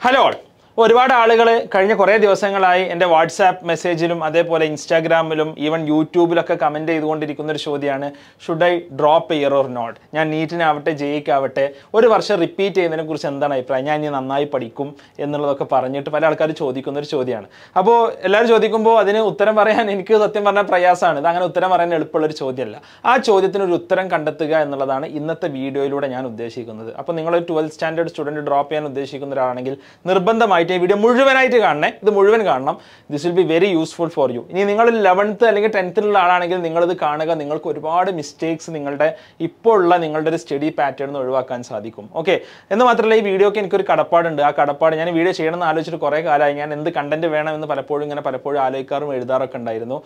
Hello all ഒരുപാട് ആളുകൾ കഴിഞ്ഞ കുറേ ദിവസങ്ങളായി എന്റെ വാട്സാപ്പ് മെസ്സേജിലും അതേപോലെ ഇൻസ്റ്റാഗ്രാമിലും ഈവൻ യൂട്യൂബിലൊക്കെ കമന്റ് ചെയ്തുകൊണ്ടിരിക്കുന്ന ഒരു ചോദ്യമാണ് should I drop year or not ഞാൻ നീറ്റിനാവട്ടെ ജയിക്കാവട്ടെ ഒരു വർഷം റിപ്പീറ്റ് ചെയ്യുന്നതിനെ കുറിച്ച് എന്താണ് അഭിപ്രായം? ഞാൻ ഇനി നന്നായി പഠിക്കും എന്നുള്ളതൊക്കെ പറഞ്ഞിട്ട് പല ആൾക്കാർ ചോദിക്കുന്ന ഒരു ചോദ്യമാണ് അപ്പോൾ എല്ലാവരും ചോദിക്കുമ്പോൾ അതിന് ഉത്തരം പറയാൻ എനിക്ക് സത്യം പറഞ്ഞാൽ പ്രയാസമാണ്. ഇത് അങ്ങനെ ഉത്തരം പറയാൻ എളുപ്പമുള്ളൊരു ചോദ്യമല്ല. ആ ചോദ്യത്തിന് ഒരു ഉത്തരം കണ്ടെത്തുക എന്നുള്ളതാണ് ഇന്നത്തെ വീഡിയോയിലൂടെ ഞാൻ ഉദ്ദേശിക്കുന്നത്. അപ്പോൾ നിങ്ങൾ ട്വൽത്ത് സ്റ്റാൻഡേർഡ് സ്റ്റുഡന്റ് ഡ്രോപ്പ് ചെയ്യാൻ ഉദ്ദേശിക്കുന്ന ഒരാളാണെങ്കിൽ നിർബന്ധമായിട്ട് ഈ വീഡിയോ മുഴുവനായിട്ട് കാണണേ. ഇത് മുഴുവൻ കാണണം. This will be very useful for you ഇനി നിങ്ങൾ ലെവൻത്ത് അല്ലെങ്കിൽ ടെൻത്തിലുള്ള ആളാണെങ്കിൽ നിങ്ങളിത് കാണുക. നിങ്ങൾക്ക് ഒരുപാട് മിസ്റ്റേക്സ് നിങ്ങളുടെ ഇപ്പോൾ ഉള്ള നിങ്ങളുടെ ഒരു സ്റ്റഡി പാറ്റേൺ ഒഴിവാക്കാൻ സാധിക്കും. ഓക്കെ എന്ന് മാത്രമല്ല ഈ വീഡിയോക്ക് എനിക്കൊരു കടപ്പാടുണ്ട്. ആ കടപ്പാട് ഞാൻ വീഡിയോ ചെയ്യണമെന്ന് ആലോചിച്ചിട്ട് കുറേ കാലമായി. ഞാൻ എന്ത് കണ്ടന്റ് വേണമെന്ന് പലപ്പോഴും ഇങ്ങനെ പലപ്പോഴും ആലോചിക്കാറും എഴുതാറൊക്കെ ഉണ്ടായിരുന്നു.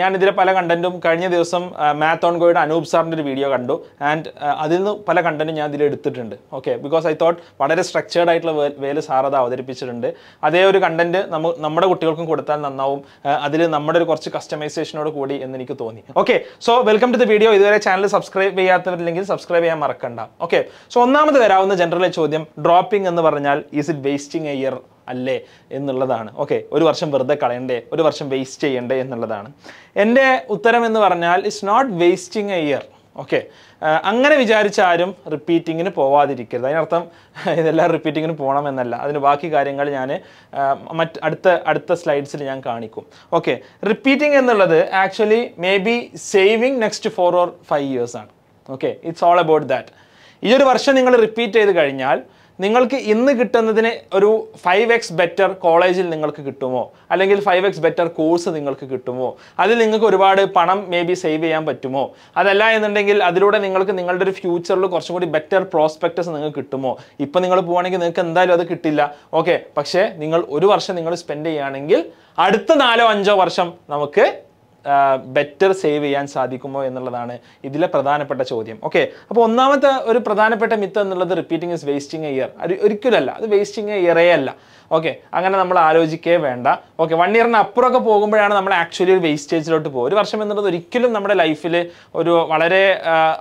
ഞാൻ ഇതിലെ പല കണ്ടന്റും കഴിഞ്ഞ ദിവസം മാത്ത് ഓൺ ഗോയുടെ അനൂപ് സാറിന്റെ ഒരു വീഡിയോ കണ്ടു. ആൻഡ് അതിൽ നിന്ന് പല കണ്ടന്റും ഞാൻ ഇതിൽ എടുത്തിട്ടുണ്ട്. ഓക്കെ ബിക്കോസ് ഐ തോട്ട് വളരെ സ്ട്രക്ചേർഡ് ആയിട്ടുള്ള വേൽ സാർ അത് അവതരിപ്പിച്ചിട്ടുണ്ട് അതേ ഒരു കണ്ടന്റ് നമ്മ നമ്മുടെ കുട്ടികൾക്കും കൊടുത്താൽ നന്നാവും. അതിൽ നമ്മുടെ ഒരു കുറച്ച് കസ്റ്റമൈസേഷനോട് കൂടി എന്ന് എനിക്ക് തോന്നി. Okay so welcome to the video ഇതുവരെ ചാനൽ സബ്സ്ക്രൈബ് ചെയ്യാത്തവരില്ലെങ്കിൽ സബ്സ്ക്രൈബ് ചെയ്യാൻ മറക്കണ്ട. ഓക്കെ സോ ഒന്നാമത് വരാവുന്ന ജനറൽ ചോദ്യം ഡ്രോപ്പിംഗ് എന്ന് പറഞ്ഞാൽ is it wasting a year അല്ലേ എന്നുള്ളതാണ്. ഓക്കെ ഒരു വർഷം വെറുതെ കളയണ്ടേ ഒരു വർഷം വേസ്റ്റ് ചെയ്യണ്ടേ എന്നുള്ളതാണ്. എന്റെ ഉത്തരം എന്ന് പറഞ്ഞാൽ it's not wasting a year okay അങ്ങനെ വിചാരിച്ച ആരും റിപ്പീറ്റിങ്ങിന് പോവാതിരിക്കരുത്. അതിനർത്ഥം ഇതെല്ലാം റിപ്പീറ്റിങ്ങിന് പോകണമെന്നല്ല. അതിന് ബാക്കി കാര്യങ്ങൾ ഞാൻ മറ്റ് അടുത്ത അടുത്ത സ്ലൈഡ്സിൽ ഞാൻ കാണിക്കും. ഓക്കെ റിപ്പീറ്റിംഗ് എന്നുള്ളത് actually may be saving next four or five ഇയേഴ്സാണ് okay it's all about that ഈ ഒരു വർഷം നിങ്ങൾ റിപ്പീറ്റ് ചെയ്ത് കഴിഞ്ഞാൽ നിങ്ങൾക്ക് ഇന്ന് കിട്ടുന്നതിന് ഒരു ഫൈവ് എക്സ് ബെറ്റർ കോളേജിൽ നിങ്ങൾക്ക് കിട്ടുമോ? അല്ലെങ്കിൽ ഫൈവ് എക്സ് ബെറ്റർ കോഴ്സ് നിങ്ങൾക്ക് കിട്ടുമോ? അതിൽ നിങ്ങൾക്ക് ഒരുപാട് പണം മേ ബി സേവ് ചെയ്യാൻ പറ്റുമോ? അതല്ല എന്നുണ്ടെങ്കിൽ അതിലൂടെ നിങ്ങൾക്ക് നിങ്ങളുടെ ഒരു ഫ്യൂച്ചറിൽ കുറച്ചും കൂടി ബെറ്റർ പ്രോസ്പെക്ടസ് നിങ്ങൾക്ക് കിട്ടുമോ? ഇപ്പം നിങ്ങൾ പോവുകയാണെങ്കിൽ നിങ്ങൾക്ക് എന്തായാലും അത് കിട്ടില്ല. ഓക്കെ പക്ഷേ നിങ്ങൾ ഒരു വർഷം നിങ്ങൾ സ്പെൻഡ് ചെയ്യുകയാണെങ്കിൽ അടുത്ത നാലോ അഞ്ചോ വർഷം നമുക്ക് ബെറ്റർ സേവ് ചെയ്യാൻ സാധിക്കുമോ എന്നുള്ളതാണ് ഇതിലെ പ്രധാനപ്പെട്ട ചോദ്യം. ഓക്കെ അപ്പോൾ ഒന്നാമത്തെ ഒരു പ്രധാനപ്പെട്ട മിത്ത് എന്നുള്ളത് repeating is wasting a year ഒരിക്കലല്ല അത് വേസ്റ്റിംഗ് ഇയറേ അല്ല. ഓക്കെ അങ്ങനെ നമ്മൾ ആലോചിക്കേ വേണ്ട. ഓക്കെ വൺ ഇയറിന് അപ്പുറമൊക്കെ പോകുമ്പോഴാണ് നമ്മൾ ആക്ച്വലി ഒരു വേസ്റ്റേജിലോട്ട് പോകും ഒരു വർഷം എന്നുള്ളത് ഒരിക്കലും നമ്മുടെ ലൈഫിൽ ഒരു വളരെ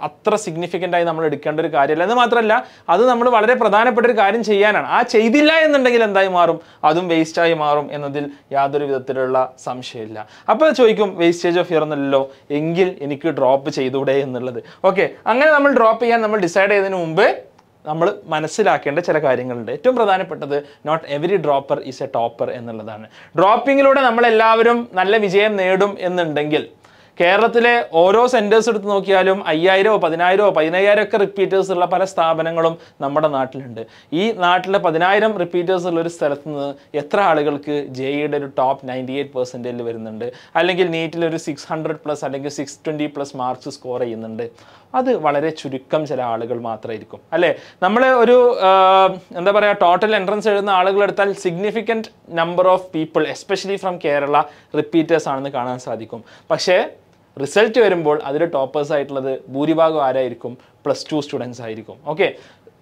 അത്ര സിഗ്നിഫിക്കന്റ് ആയി നമ്മൾ എടുക്കേണ്ട ഒരു കാര്യമല്ല. എന്ന് മാത്രമല്ല അത് നമ്മൾ വളരെ പ്രധാനപ്പെട്ട ഒരു കാര്യം ചെയ്യാനാണ്. ആ ചെയ്തില്ല എന്നുണ്ടെങ്കിൽ എന്തായി മാറും? അതും വേസ്റ്റായി മാറും എന്നതിൽ യാതൊരു വിധത്തിലുള്ള സംശയമില്ല. അപ്പോൾ ചോദിക്കും വേസ്റ്റേജ് ഓഫ് ഇയർ എന്നല്ലോ എങ്കിൽ എനിക്ക് ഡ്രോപ്പ് ചെയ്തൂടെ എന്നുള്ളത്. ഓക്കെ അങ്ങനെ നമ്മൾ ഡ്രോപ്പ് ചെയ്യാൻ നമ്മൾ ഡിസൈഡ് ചെയ്തതിന് മുമ്പ് നമ്മൾ മനസ്സിലാക്കേണ്ട ചില കാര്യങ്ങളുണ്ട്. ഏറ്റവും പ്രധാനപ്പെട്ടത് not every dropper is a topper എന്നുള്ളതാണ്. ഡ്രോപ്പിങ്ങിലൂടെ നമ്മൾ എല്ലാവരും നല്ല വിജയം നേടും എന്നുണ്ടെങ്കിൽ കേരളത്തിലെ ഓരോ സെന്റേഴ്സ് എടുത്ത് നോക്കിയാലും അയ്യായിരമോ പതിനായിരമോ പതിനയ്യായിരം ഒക്കെ റിപ്പീറ്റേഴ്സ് ഉള്ള പല സ്ഥാപനങ്ങളും നമ്മുടെ നാട്ടിലുണ്ട്. ഈ നാട്ടിലെ പതിനായിരം റിപ്പീറ്റേഴ്സ് ഉള്ള ഒരു സ്ഥലത്ത് നിന്ന് എത്ര ആളുകൾക്ക് ജെയുടെ ഒരു ടോപ്പ് നയന്റി എയ്റ്റ് പെർസെന്റേജിൽ വരുന്നുണ്ട്? അല്ലെങ്കിൽ നീറ്റിൽ ഒരു സിക്സ് ഹൺഡ്രഡ് പ്ലസ് അല്ലെങ്കിൽ six twenty plus marks score ചെയ്യുന്നുണ്ട്? അത് വളരെ ചുരുക്കം ചില ആളുകൾ മാത്രമായിരിക്കും അല്ലേ? നമ്മൾ ഒരു എന്താ പറയുക ടോട്ടൽ എൻട്രൻസ് എഴുതുന്ന ആളുകൾ എടുത്താൽ significant number of people especially from Kerala repeaters ആണെന്ന് കാണാൻ സാധിക്കും. പക്ഷേ റിസൾട്ട് വരുമ്പോൾ അതിൽ ടോപ്പേഴ്സ് ആയിട്ടുള്ളത് ഭൂരിഭാഗം ആരായിരിക്കും? പ്ലസ് ടു സ്റ്റുഡൻസ് ആയിരിക്കും. ഓക്കെ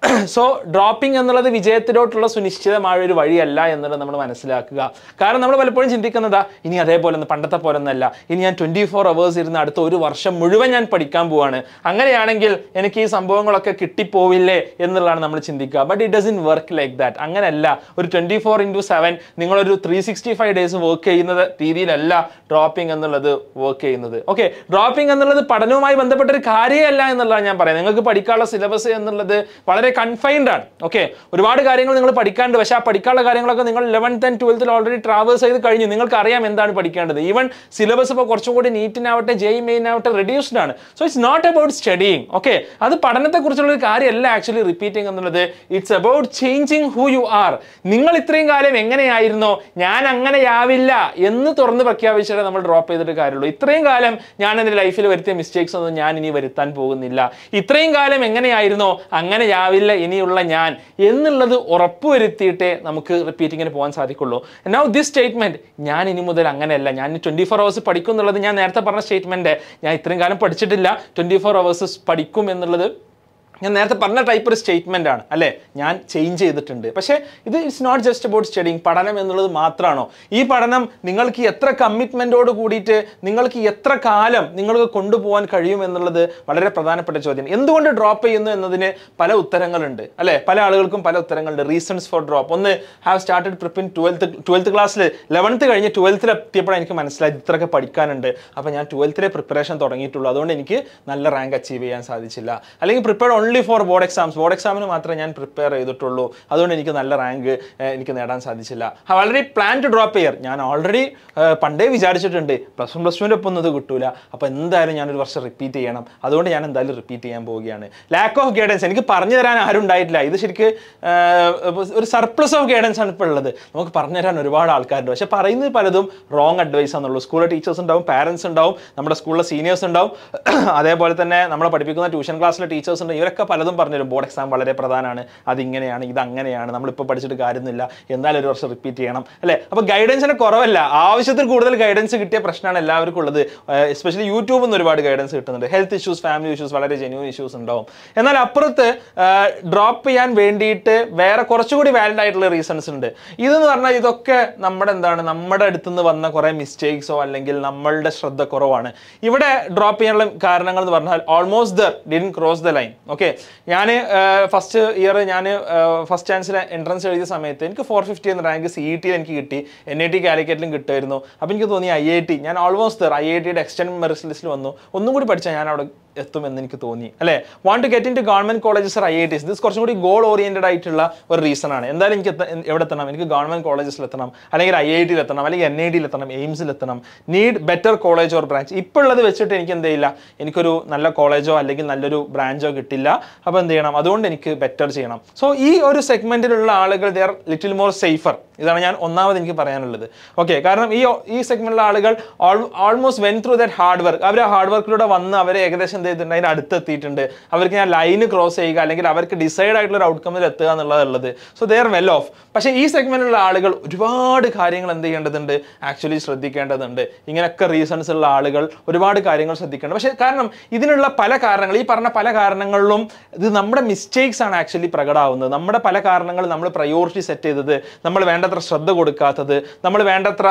സോ ഡ്രോപ്പിംഗ് എന്നുള്ളത് വിജയത്തിലോട്ടുള്ള സുനിശ്ചിതമായ ഒരു വഴിയല്ല എന്നുള്ളത് നമ്മൾ മനസ്സിലാക്കുക. കാരണം നമ്മൾ പലപ്പോഴും ചിന്തിക്കുന്നതാ ഇനി അതേപോലെ ഒന്ന് പണ്ടത്തെ പോലെ ഒന്നല്ല. ഇനി ഞാൻ ട്വന്റി ഫോർ അവേഴ്സ് ഇരുന്ന് അടുത്ത ഒരു വർഷം മുഴുവൻ ഞാൻ പഠിക്കാൻ പോവാണ്. അങ്ങനെയാണെങ്കിൽ എനിക്ക് ഈ സംഭവങ്ങളൊക്കെ കിട്ടിപ്പോവില്ലേ എന്നുള്ളതാണ് നമ്മൾ ചിന്തിക്കുക. But it does in work like that അങ്ങനെയല്ല ഒരു ട്വന്റി ഫോർ ഇന്റു സെവൻ നിങ്ങളൊരു three sixty five days work ചെയ്യുന്നത് രീതിയിലല്ല ഡ്രോപ്പിംഗ് എന്നുള്ളത് വർക്ക് ചെയ്യുന്നത്. ഓക്കെ ഡ്രോപ്പിംഗ് എന്നുള്ളത് പഠനവുമായി ബന്ധപ്പെട്ട ഒരു കാര്യമല്ല എന്നുള്ളതാണ് ഞാൻ പറയുന്നത്. നിങ്ങൾക്ക് പഠിക്കാനുള്ള സിലബസ് എന്നുള്ളത് വളരെ കൺഫൈൻഡ് ആണ്. ഓക്കെ ഒരുപാട് കാര്യങ്ങൾ നിങ്ങൾ പഠിക്കാണ്ട് പക്ഷേ ആ പഠിക്കാനുള്ള കാര്യങ്ങളൊക്കെ നിങ്ങൾ ലെവൻത്ത് ആൻഡ് ട്വൽത്തിൽ ഓൾറെഡി ട്രാവേഴ്സ് ചെയ്ത് കഴിഞ്ഞു. നിങ്ങൾക്ക് അറിയാം എന്താണ് പഠിക്കേണ്ടത്. ഈവൻ സിലബസ് ഇപ്പോൾ കുറച്ചും കൂടി നീറ്റിനാവട്ടെ ജെയ് മെയിനാവട്ടെ റെഡ്യൂസ്ഡ് ആണ്. So it's not about studying okay അത് പഠനത്തെക്കുറിച്ചുള്ള ഒരു കാര്യമല്ല ആക്ച്വലി റിപ്പീറ്റിംഗ് എന്നുള്ളത്. It's about changing who you are നിങ്ങൾ ഇത്രയും കാലം എങ്ങനെയായിരുന്നോ? ഞാൻ അങ്ങനെയാവില്ല എന്ന് തുറന്ന് പ്രഖ്യാപിച്ചിട്ട് നമ്മൾ ഡ്രോപ്പ് ചെയ്തിട്ട് കാര്യമുള്ളൂ. ഇത്രയും കാലം ഞാൻ എന്റെ ലൈഫിൽ വരുത്തിയ മിസ്റ്റേക്സ് ഒന്നും ഞാൻ ഇനി വരുത്താൻ പോകുന്നില്ല. ഇത്രയും കാലം എങ്ങനെയായിരുന്നോ? അങ്ങനെയാവില്ല ഇനിയുള്ള ഞാൻ എന്നുള്ളത് ഉറപ്പുവരുത്തിയിട്ടേ നമുക്ക് റിപ്പീറ്റിങ്ങിന് പോകാൻ സാധിക്കുള്ളൂ. നൗ ദിസ് സ്റ്റേറ്റ്മെന്റ് ഞാൻ ഇനി മുതൽ അങ്ങനെയല്ല. ഞാൻ ട്വന്റി ഫോർ അവേഴ്സ് പഠിക്കും എന്നുള്ളത് ഞാൻ നേരത്തെ പറഞ്ഞ സ്റ്റേറ്റ്മെന്റ് ഞാൻ ഇത്രയും കാലം പഠിച്ചിട്ടില്ല. ട്വന്റി ഫോർ അവേഴ്സ് പഠിക്കും എന്നുള്ളത് ഞാൻ നേരത്തെ പറഞ്ഞ ടൈപ്പ് ഒരു സ്റ്റേറ്റ്മെന്റ് ആണ് അല്ലേ? ഞാൻ ചേഞ്ച് ചെയ്തിട്ടുണ്ട്. പക്ഷേ ഇത് it's not just about studying പഠനം എന്നുള്ളത് മാത്രമാണോ? ഈ പഠനം നിങ്ങൾക്ക് എത്ര കമ്മിറ്റ്മെന്റോട് കൂടിയിട്ട് നിങ്ങൾക്ക് എത്ര കാലം നിങ്ങൾക്ക് കൊണ്ടുപോകാൻ കഴിയും എന്നുള്ളത് വളരെ പ്രധാനപ്പെട്ട ചോദ്യം. എന്തുകൊണ്ട് ഡ്രോപ്പ് ചെയ്യുന്നു എന്നതിന് പല ഉത്തരങ്ങളുണ്ട് അല്ലേ? പല ആളുകൾക്കും പല ഉത്തരങ്ങളുണ്ട്. റീസൺസ് ഫോർ ഡ്രോപ്പ് ഒന്ന് have started prepping twelfth twelfth ക്ലാസ്സിൽ ലെവൻത്ത് കഴിഞ്ഞ് ട്വൽത്തിൽ എത്തിയപ്പോഴാണ് എനിക്ക് മനസ്സിലായി ഇത്രയൊക്കെ പഠിക്കാനുണ്ട്. അപ്പോൾ ഞാൻ ട്വൽത്തിലെ പ്രിപ്പറേഷൻ തുടങ്ങിയിട്ടുള്ളൂ. അതുകൊണ്ട് എനിക്ക് നല്ല റാങ്ക് അച്ചീവ് ചെയ്യാൻ സാധിച്ചില്ല. അല്ലെങ്കിൽ prepare only for board exams board എക്സാമിന് മാത്രമേ ഞാൻ പ്രിപ്പയർ ചെയ്തിട്ടുള്ളൂ. അതുകൊണ്ട് എനിക്ക് നല്ല റാങ്ക് എനിക്ക് നേടാൻ സാധിച്ചില്ല. വളരെ പ്ലാൻ ടു ഡ്രോപ്പ് ഇയർ ഞാൻ ഓൾറെഡി പണ്ടേ വിചാരിച്ചിട്ടുണ്ട്. പ്ലസ് വൺ പ്ലസ് ടുവിന്റെ ഒപ്പം ഒന്നും ഇത് കിട്ടൂല. അപ്പോൾ എന്തായാലും ഞാനൊരു വർഷം റിപ്പീറ്റ് ചെയ്യണം. അതുകൊണ്ട് ഞാൻ എന്തായാലും റിപ്പീറ്റ് ചെയ്യാൻ പോവുകയാണ്. ലാക്ക് ഓഫ് ഗൈഡൻസ് എനിക്ക് പറഞ്ഞു തരാൻ ആരും ഉണ്ടായിട്ടില്ല. ഇത് ശരിക്ക് ഒരു സർപ്ലസ് ഓഫ് ഗൈഡൻസ് ആണ് ഇപ്പോൾ ഉള്ളത്. നമുക്ക് പറഞ്ഞു തരാൻ ഒരുപാട് ആൾക്കാരുണ്ട്. പക്ഷേ പറയുന്നത് പലതും റോങ് അഡ്വൈസ് ആണെന്നുള്ളൂ. സ്കൂളിലെ ടീച്ചേഴ്സ് ഉണ്ടാവും പാരൻസ് ഉണ്ടാവും നമ്മുടെ സ്കൂളിലെ സീനിയേഴ്സ് ഉണ്ടാവും. അതേപോലെ തന്നെ നമ്മളെ പഠിപ്പിക്കുന്ന ട്യൂഷൻ ക്ലാസ്സിലെ ടീച്ചേഴ്സ് ഉണ്ട്. ഇവരൊക്കെ പലതും പറഞ്ഞുതരും. ബോർഡ് എക്സാം വളരെ പ്രധാനമാണ്. അതിങ്ങനെയാണ് ഇത് അങ്ങനെയാണ് നമ്മളിപ്പോൾ പഠിച്ചിട്ട് കാര്യമൊന്നുമില്ല. എന്നാലും ഒരു വർഷം റിപ്പീറ്റ് ചെയ്യണം. അല്ലേ? അപ്പോൾ ഗൈഡൻസിന് കുറവല്ല. ആവശ്യത്തിൽ കൂടുതൽ ഗൈഡൻസ് കിട്ടിയ പ്രശ്നമാണ് എല്ലാവർക്കും ഉള്ളത്. എസ്പെഷ്യലി യൂട്യൂബിൽ നിന്ന് ഒരുപാട് ഗൈഡൻസ് കിട്ടുന്നുണ്ട്. ഹെൽത്ത് ഇഷ്യൂസ് ഫാമിലി ഇഷ്യൂസ് വളരെ ജെന്യൂൻ ഇഷ്യൂസ് ഉണ്ടാവും. എന്നാൽ അപ്പുറത്ത് ഡ്രോപ്പ് ചെയ്യാൻ വേണ്ടിയിട്ട് വേറെ കുറച്ചുകൂടി വാലിഡ് ആയിട്ടുള്ള റീസൺസ് ഉണ്ട്. ഇതെന്ന് പറഞ്ഞാൽ ഇതൊക്കെ നമ്മുടെ എന്താണ് നമ്മുടെ അടുത്ത് നിന്ന് വന്ന കുറേ മിസ്റ്റേക്സോ അല്ലെങ്കിൽ നമ്മളുടെ ശ്രദ്ധ കുറവാണ്. ഇവിടെ ഡ്രോപ്പ് ചെയ്യാനുള്ള കാരണങ്ങൾ എന്ന് പറഞ്ഞാൽ almost they didn't cross the line okay ഞാൻ ഫസ്റ്റ് ഇയർ ഞാൻ ഫസ്റ്റ് ചാൻസിൽ എൻട്രൻസ് എഴുതിയ സമയത്ത് എനിക്ക് ഫോർ ഫിഫ്റ്റി എന്ന റാങ്ക് സി ഇ ടിയിൽ എനിക്ക് കിട്ടി. എൻ ഐ ടി കാലിക്കറ്റിലും കിട്ടുമായിരുന്നു. അപ്പോൾ എനിക്ക് തോന്നി ഐ ഐ ടി ഞാൻ ഓൾമോസ്റ്റ് ഐ ഐ ടിയുടെ എക്സ്റ്റൻഡ് മെറിറ്റ് ലിസ്റ്റിൽ വന്നു. ഒന്നും കൂടി പഠിച്ചാൽ ഞാൻ അവിടെ എത്തുമെന്ന് എനിക്ക് തോന്നി. അല്ലേ? Want to get in to government colleges I I T this കുറച്ചും കൂടി ഗോൾ ഓറിയന്റഡ് ആയിട്ടുള്ള ഒരു റീസൺ ആണ്. എന്തായാലും എനിക്ക് എവിടെ എത്തണം? എനിക്ക് ഗവൺമെന്റ് കോളേജസിൽ എത്തണം. അല്ലെങ്കിൽ ഐ ഐ ടിയിൽ എത്തണം. അല്ലെങ്കിൽ എൻ ഐ ടിയിൽ എത്തണം. എയിംസിൽ എത്തണം. Need better college or branch ഇപ്പോൾ ഉള്ളത് വെച്ചിട്ട് എനിക്ക് എന്ത് ചെയ്യില്ല? എനിക്കൊരു നല്ല കോളേജോ അല്ലെങ്കിൽ നല്ലൊരു ബ്രാഞ്ചോ കിട്ടില്ല. അപ്പോൾ എന്ത് ചെയ്യണം? അതുകൊണ്ട് എനിക്ക് ബെറ്റർ ചെയ്യണം. സോ ഈ ഒരു സെഗ്മെന്റിലുള്ള ആളുകൾ they are little more safer ഇതാണ് ഞാൻ ഒന്നാമത് എനിക്ക് പറയാനുള്ളത്. ഓക്കെ കാരണം ഈ ഈ സെഗ്മെന്റിലുള്ള ആളുകൾ almost when through that hard work our hard വർക്കിലൂടെ വന്ന് അവരെ ഏകദേശം എന്ത് ചെയ്തിട്ടുണ്ട്? അതിന് അടുത്തെത്തിയിട്ടുണ്ട്. അവർക്ക് ഞാൻ ലൈന് ക്രോസ് ചെയ്യുക അല്ലെങ്കിൽ അവർക്ക് ഡിസൈഡ് ആയിട്ടുള്ള ഒരു ഔട്ട്കമ്മിൽ എത്തുക എന്നുള്ളതുള്ളത് so they are well off പക്ഷേ ഈ സെഗ്മെന്റിലുള്ള ആളുകൾ ഒരുപാട് കാര്യങ്ങൾ എന്ത് ചെയ്യേണ്ടതുണ്ട്? ആക്ച്വലി ശ്രദ്ധിക്കേണ്ടതുണ്ട്. ഇങ്ങനെയൊക്കെ റീസൺസ് ഉള്ള ആളുകൾ ഒരുപാട് കാര്യങ്ങൾ ശ്രദ്ധിക്കേണ്ടത് പക്ഷേ കാരണം ഇതിനുള്ള പല കാരണങ്ങൾ ഈ പറഞ്ഞ പല കാരണങ്ങളിലും ഇത് നമ്മുടെ മിസ്റ്റേക്സ് ആണ് ആക്ച്വലി പ്രകടാവുന്നത്. നമ്മുടെ പല കാരണങ്ങൾ നമ്മൾ പ്രയോറിറ്റി സെറ്റ് ചെയ്തത് നമ്മൾ വേണ്ടത്ര ശ്രദ്ധ കൊടുക്കാത്തത് നമ്മൾ വേണ്ടത്ര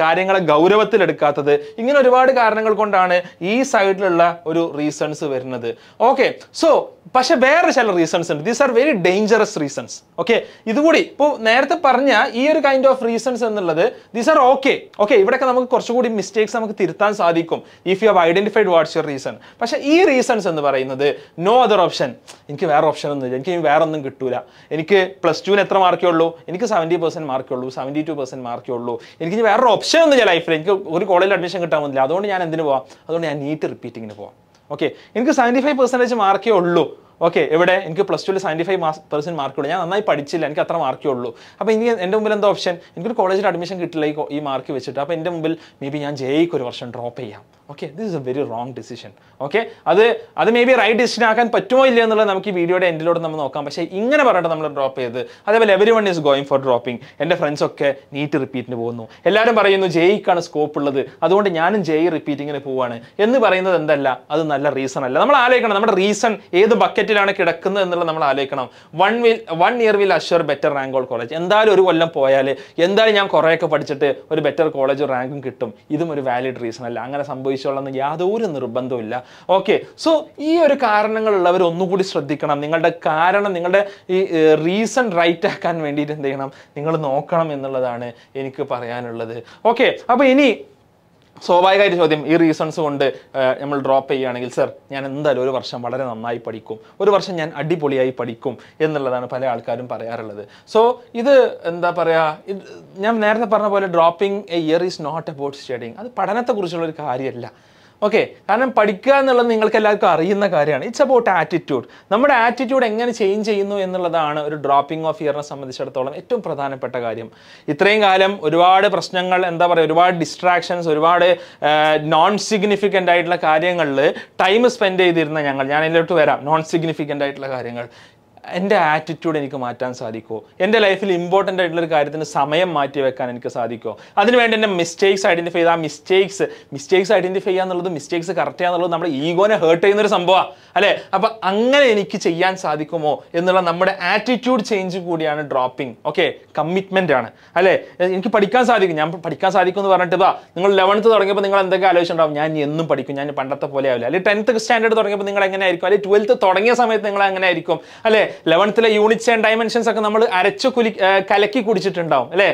കാര്യങ്ങളെ ഗൗരവത്തിലെടുക്കാത്തത് ഇങ്ങനെ ഒരുപാട് കാരണങ്ങൾ കൊണ്ടാണ് ഈ സൈഡിലുള്ള ഒരു റീസൺസ് വരുന്നത്. ഓക്കെ സോ പക്ഷെ വേറെ ചില റീസൺസ് ഉണ്ട്. These are very dangerous reasons okay ഇതുകൂടി ഇപ്പോൾ നേരത്തെ പറഞ്ഞ ഈ ഒരു കൈൻഡ് ഓഫ് റീസൺസ് എന്നുള്ളത് ദീസ് ആർ ഓക്കെ ഓക്കെ ഇവിടെയൊക്കെ നമുക്ക് കുറച്ചുകൂടി മിസ്റ്റേക്സ് നമുക്ക് തിരുത്താൻ സാധിക്കും. If you have identified what's your reason പക്ഷെ ഈ റീസൺസ് എന്ന് പറയുന്നത് നോ അതർ ഓപ്ഷൻ എനിക്ക് വേറെ ഓപ്ഷൻ ഒന്നുമില്ല. എനിക്ക് വേറെ ഒന്നും കിട്ടൂല. എനിക്ക് പ്ലസ് ടുവിന് എത്ര മാർക്കേ ഉള്ളൂ? എനിക്ക് സെവന്റി പെർസെന്റ് മാർക്കേ ഉള്ളൂ. സെവന്റി ടു പെർസെന്റ് മാർക്കേ ഉള്ളൂ. എനിക്ക് വേറെ ഓപ്ഷൻ ഒന്നും ലൈഫിൽ എനിക്ക് ഒരു കോളേജിൽ അഡ്മിഷൻ കിട്ടാൻ പോകുന്നില്ല. അതുകൊണ്ട് ഞാൻ എന്തിനു പോവാം? അതുകൊണ്ട് ഞാൻ നീറ്റ് റിപ്പീറ്റിങ്ങിന് പോവാം. ഓക്കെ എനിക്ക് സെവന്റി ഫൈവ് പെർസെന്റേജ് മാർക്കേ ഉള്ളൂ. ഓക്കെ എവിടെ എനിക്ക് പ്ലസ് ടുവിൽ സെവന്റി ഫൈവ് പെർസെന്റ് മാർക്ക് ഉള്ളൂ. ഞാൻ നന്നായി പഠിച്ചില്ല എനിക്ക് അത്ര മാർക്കേ ഉള്ളൂ. അപ്പോൾ ഇനി എന്റെ മുമ്പിൽ എന്താ ഓപ്ഷൻ എനിക്കൊരു കോളേജിൽ അഡ്മിഷൻ കിട്ടില്ല ഈ മാർക്ക് വെച്ചിട്ട്. അപ്പോൾ എന്റെ മുമ്പിൽ മേ ബി ഞാൻ ജെയ്ക്ക് ഒരു വർഷം ഡ്രോപ്പ് ചെയ്യാം. Okay this is a very wrong decision okay അത് അത് മേ ബി റൈറ്റ് ഡിസിഷൻ ആക്കാൻ പറ്റുമോ ഇല്ല എന്നുള്ളത് നമുക്ക് ഈ വീഡിയോയുടെ എൻഡിലൂടെ നമ്മൾ നോക്കാം. പക്ഷേ ഇങ്ങനെ പറഞ്ഞിട്ട് നമ്മൾ ഡ്രോപ്പ് ചെയ്ത് അതേപോലെ every one is going for dropping എന്റെ ഫ്രണ്ട്സ് ഒക്കെ നീറ്റ് റിപ്പീറ്റിന് പോകുന്നു. എല്ലാവരും പറയുന്നു ജെയ്ക്കാണ് സ്കോപ്പ് ഉള്ളത്. അതുകൊണ്ട് ഞാനും ജെയ് റിപ്പീറ്റിങ്ങിന് പോവാണ്. എന്ന് പറയുന്നത് എന്തല്ല? അത് നല്ല റീസൺ അല്ല. നമ്മൾ ആലോചിക്കണം നമ്മുടെ റീസൺ ഏത് ബക്കറ്റിലാണ് കിടക്കുന്നത് എന്നുള്ളത് നമ്മൾ ആലോചിക്കണം. One will one year will assure better rank all college എന്തായാലും ഒരു കൊല്ലം പോയാൽ എന്തായാലും ഞാൻ കുറേയൊക്കെ പഠിച്ചിട്ട് ഒരു ബെറ്റർ കോളേജ് റാങ്കും കിട്ടും. ഇതും ഒരു വാലിഡ് റീസൺ അല്ല. അങ്ങനെ സംഭവിച്ചോളന്ന് യാതൊരു നിർബന്ധവും ഓക്കെ സോ ഈ ഒരു കാരണങ്ങളുള്ളവർ ഒന്നുകൂടി ശ്രദ്ധിക്കണം. നിങ്ങളുടെ കാരണം നിങ്ങളുടെ ഈ റീസൺ റൈറ്റ് ആക്കാൻ വേണ്ടിയിട്ട് എന്ത് ചെയ്യണം? നിങ്ങൾ നോക്കണം എന്നുള്ളതാണ് എനിക്ക് പറയാനുള്ളത്. ഓക്കെ അപ്പോൾ ഇനി സ്വാഭാവികമായിട്ട് ചോദ്യം ഈ റീസൺസ് കൊണ്ട് നമ്മൾ ഡ്രോപ്പ് ചെയ്യുകയാണെങ്കിൽ സർ ഞാൻ എന്തായാലും ഒരു വർഷം വളരെ നന്നായി പഠിക്കും. ഒരു വർഷം ഞാൻ അടിപൊളിയായി പഠിക്കും എന്നുള്ളതാണ് പല ആൾക്കാരും പറയാറുള്ളത്. സോ ഇത് എന്താ പറയുക ഞാൻ നേരത്തെ പറഞ്ഞ പോലെ dropping a year is not about studying അത് പഠനത്തെക്കുറിച്ചുള്ള ഒരു കാര്യമല്ല. ഓക്കെ കാരണം പഠിക്കുക എന്നുള്ളത് നിങ്ങൾക്ക് എല്ലാവർക്കും അറിയുന്ന കാര്യമാണ്. ഇറ്റ്സ് അബൌട്ട് ആറ്റിറ്റ്യൂഡ് നമ്മുടെ ആറ്റിറ്റ്യൂഡ് എങ്ങനെ ചേഞ്ച് ചെയ്യുന്നു എന്നുള്ളതാണ് ഒരു ഡ്രോപ്പിംഗ് ഓഫ് ഇയറിനെ സംബന്ധിച്ചിടത്തോളം ഏറ്റവും പ്രധാനപ്പെട്ട കാര്യം. ഇത്രയും കാലം ഒരുപാട് പ്രശ്നങ്ങൾ എന്താ പറയുക ഒരുപാട് ഡിസ്ട്രാക്ഷൻസ് ഒരുപാട് നോൺ സിഗ്നിഫിക്കന്റ് ആയിട്ടുള്ള കാര്യങ്ങളിൽ ടൈം സ്പെൻഡ് ചെയ്തിരുന്ന ഞങ്ങൾ. ഞാൻ അതിലോട്ട് വരാം. നോൺ സിഗ്നിഫിക്കന്റ് ആയിട്ടുള്ള കാര്യങ്ങൾ. എന്റെ ആറ്റിറ്റ്യൂഡ് എനിക്ക് മാറ്റാൻ സാധിക്കുമോ എന്റെ ലൈഫിൽ ഇമ്പോർട്ടന്റ് ആയിട്ടുള്ള ഒരു കാര്യത്തിന് സമയം മാറ്റി വെക്കാൻ എനിക്ക് സാധിക്കുമോ അതിനുവേണ്ടി എന്റെ മിസ്റ്റേക്സ് ഐഡന്റിഫൈ ചെയ്ത് ആ മിസ്റ്റേക്സ് മിസ്റ്റേക്സ് ഐഡന്റിഫൈ ചെയ്യുക എന്നുള്ളത് മിസ്റ്റേക്സ് കറക്റ്റ് ചെയ്യുക എന്നുള്ളത് നമ്മുടെ ഈഗോനെ ഹേർട്ട് ചെയ്യുന്ന ഒരു സംഭവമാണ് അല്ലേ? അപ്പം അങ്ങനെ എനിക്ക് ചെയ്യാൻ സാധിക്കുമോ എന്നുള്ള നമ്മുടെ ആറ്റിറ്റ്യൂഡ് ചേഞ്ച് കൂടിയാണ് ഡ്രോപ്പിംഗ് ഓക്കെ കമ്മിറ്റ്മെന്റ് ആണ്. അല്ലേ? എനിക്ക് പഠിക്കാൻ സാധിക്കും. ഞാൻ പഠിക്കാൻ സാധിക്കും എന്ന് പറഞ്ഞിട്ട് ഇതാ നിങ്ങൾ ലെവൻത്ത് തുടങ്ങിയപ്പോൾ നിങ്ങൾ എന്തൊക്കെ ആലോചിച്ചിട്ടുണ്ടാവും ഞാൻ എന്നും പഠിക്കും. ഞാൻ പണ്ടത്തെ പോലെ ആവില്ല. അല്ലെങ്കിൽ ടെൻത്ത് സ്റ്റാൻഡേർഡ് തുടങ്ങിയപ്പോൾ നിങ്ങൾ എങ്ങനെയായിരിക്കും അല്ലെങ്കിൽ ട്വൽത്ത് തുടങ്ങിയ സമയത്ത് നിങ്ങൾ എങ്ങനെയായിരിക്കും അല്ലേ? ലെവൻത്തിലെ യൂണിറ്റ്സ് ആൻഡ് ഡയമെൻഷൻസ് ഒക്കെ നമ്മൾ അരച്ചു കുലി കലക്കി കുടിച്ചിട്ടുണ്ടാവും അല്ലേ?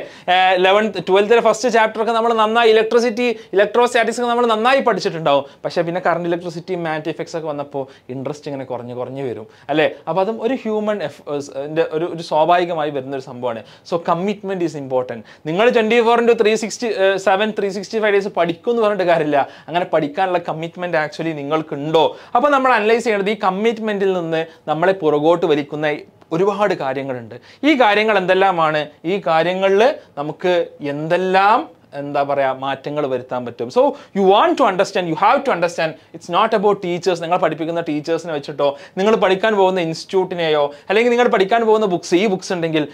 ലെവൻത്ത് ട്വൽത്തിലെ ഫസ്റ്റ് ചാപ്റ്റർ ഒക്കെ നമ്മൾ നന്നായി ഇലക്ട്രിസിറ്റി ഇലക്ട്രോസ്റ്റാറ്റിക്സ് ഒക്കെ നമ്മൾ നന്നായി പഠിച്ചിട്ടുണ്ടാവും. പക്ഷേ പിന്നെ കറണ്ട് ഇലക്ട്രിസിറ്റി മാറ്റ് എഫക്ട്സ് ഒക്കെ വന്നപ്പോൾ ഇൻട്രസ്റ്റ് ഇങ്ങനെ കുറഞ്ഞ് കുറഞ്ഞ് വരും അല്ലേ? അപ്പോൾ അതും ഒരു ഹ്യൂമൻ ഒരു ഒരു സ്വാഭാവികമായി വരുന്ന ഒരു സംഭവമാണ്. സോ കമ്മിറ്റ്മെന്റ് ഈസ് ഇമ്പോർട്ടന്റ് നിങ്ങൾ twenty four into three sixty seven three sixty five days പഠിക്കും എന്ന് പറഞ്ഞിട്ട് കാര്യമില്ല. അങ്ങനെ പഠിക്കാനുള്ള കമ്മിറ്റ്മെന്റ് ആക്ച്വലി നിങ്ങൾക്കുണ്ടോ? അപ്പോൾ നമ്മൾ അനലൈസ് ചെയ്യേണ്ടത് ഈ കമ്മിറ്റ്മെന്റിൽ നിന്ന് നമ്മളെ പുറകോട്ട് വലിക്കുന്ന ഒരുപാട് കാര്യങ്ങളുണ്ട്. ഈ കാര്യങ്ങൾ എന്തെല്ലാമാണ്? ഈ കാര്യങ്ങളിൽ നമുക്ക് എന്തെല്ലാം എന്താ പറയുക മാറ്റങ്ങൾ വരുത്താൻ പറ്റും. So you want to understand you have to understand it's not about teachers നിങ്ങൾ പഠിപ്പിക്കുന്ന ടീച്ചേഴ്സിനെ വെച്ചിട്ടോ നിങ്ങൾ പഠിക്കാൻ പോകുന്ന ഇൻസ്റ്റിറ്റ്യൂട്ടിനെയോ അല്ലെങ്കിൽ നിങ്ങൾ പഠിക്കാൻ പോകുന്ന ബുക്സ് ഈ ബുക്സ് ഉണ്ടെങ്കിൽ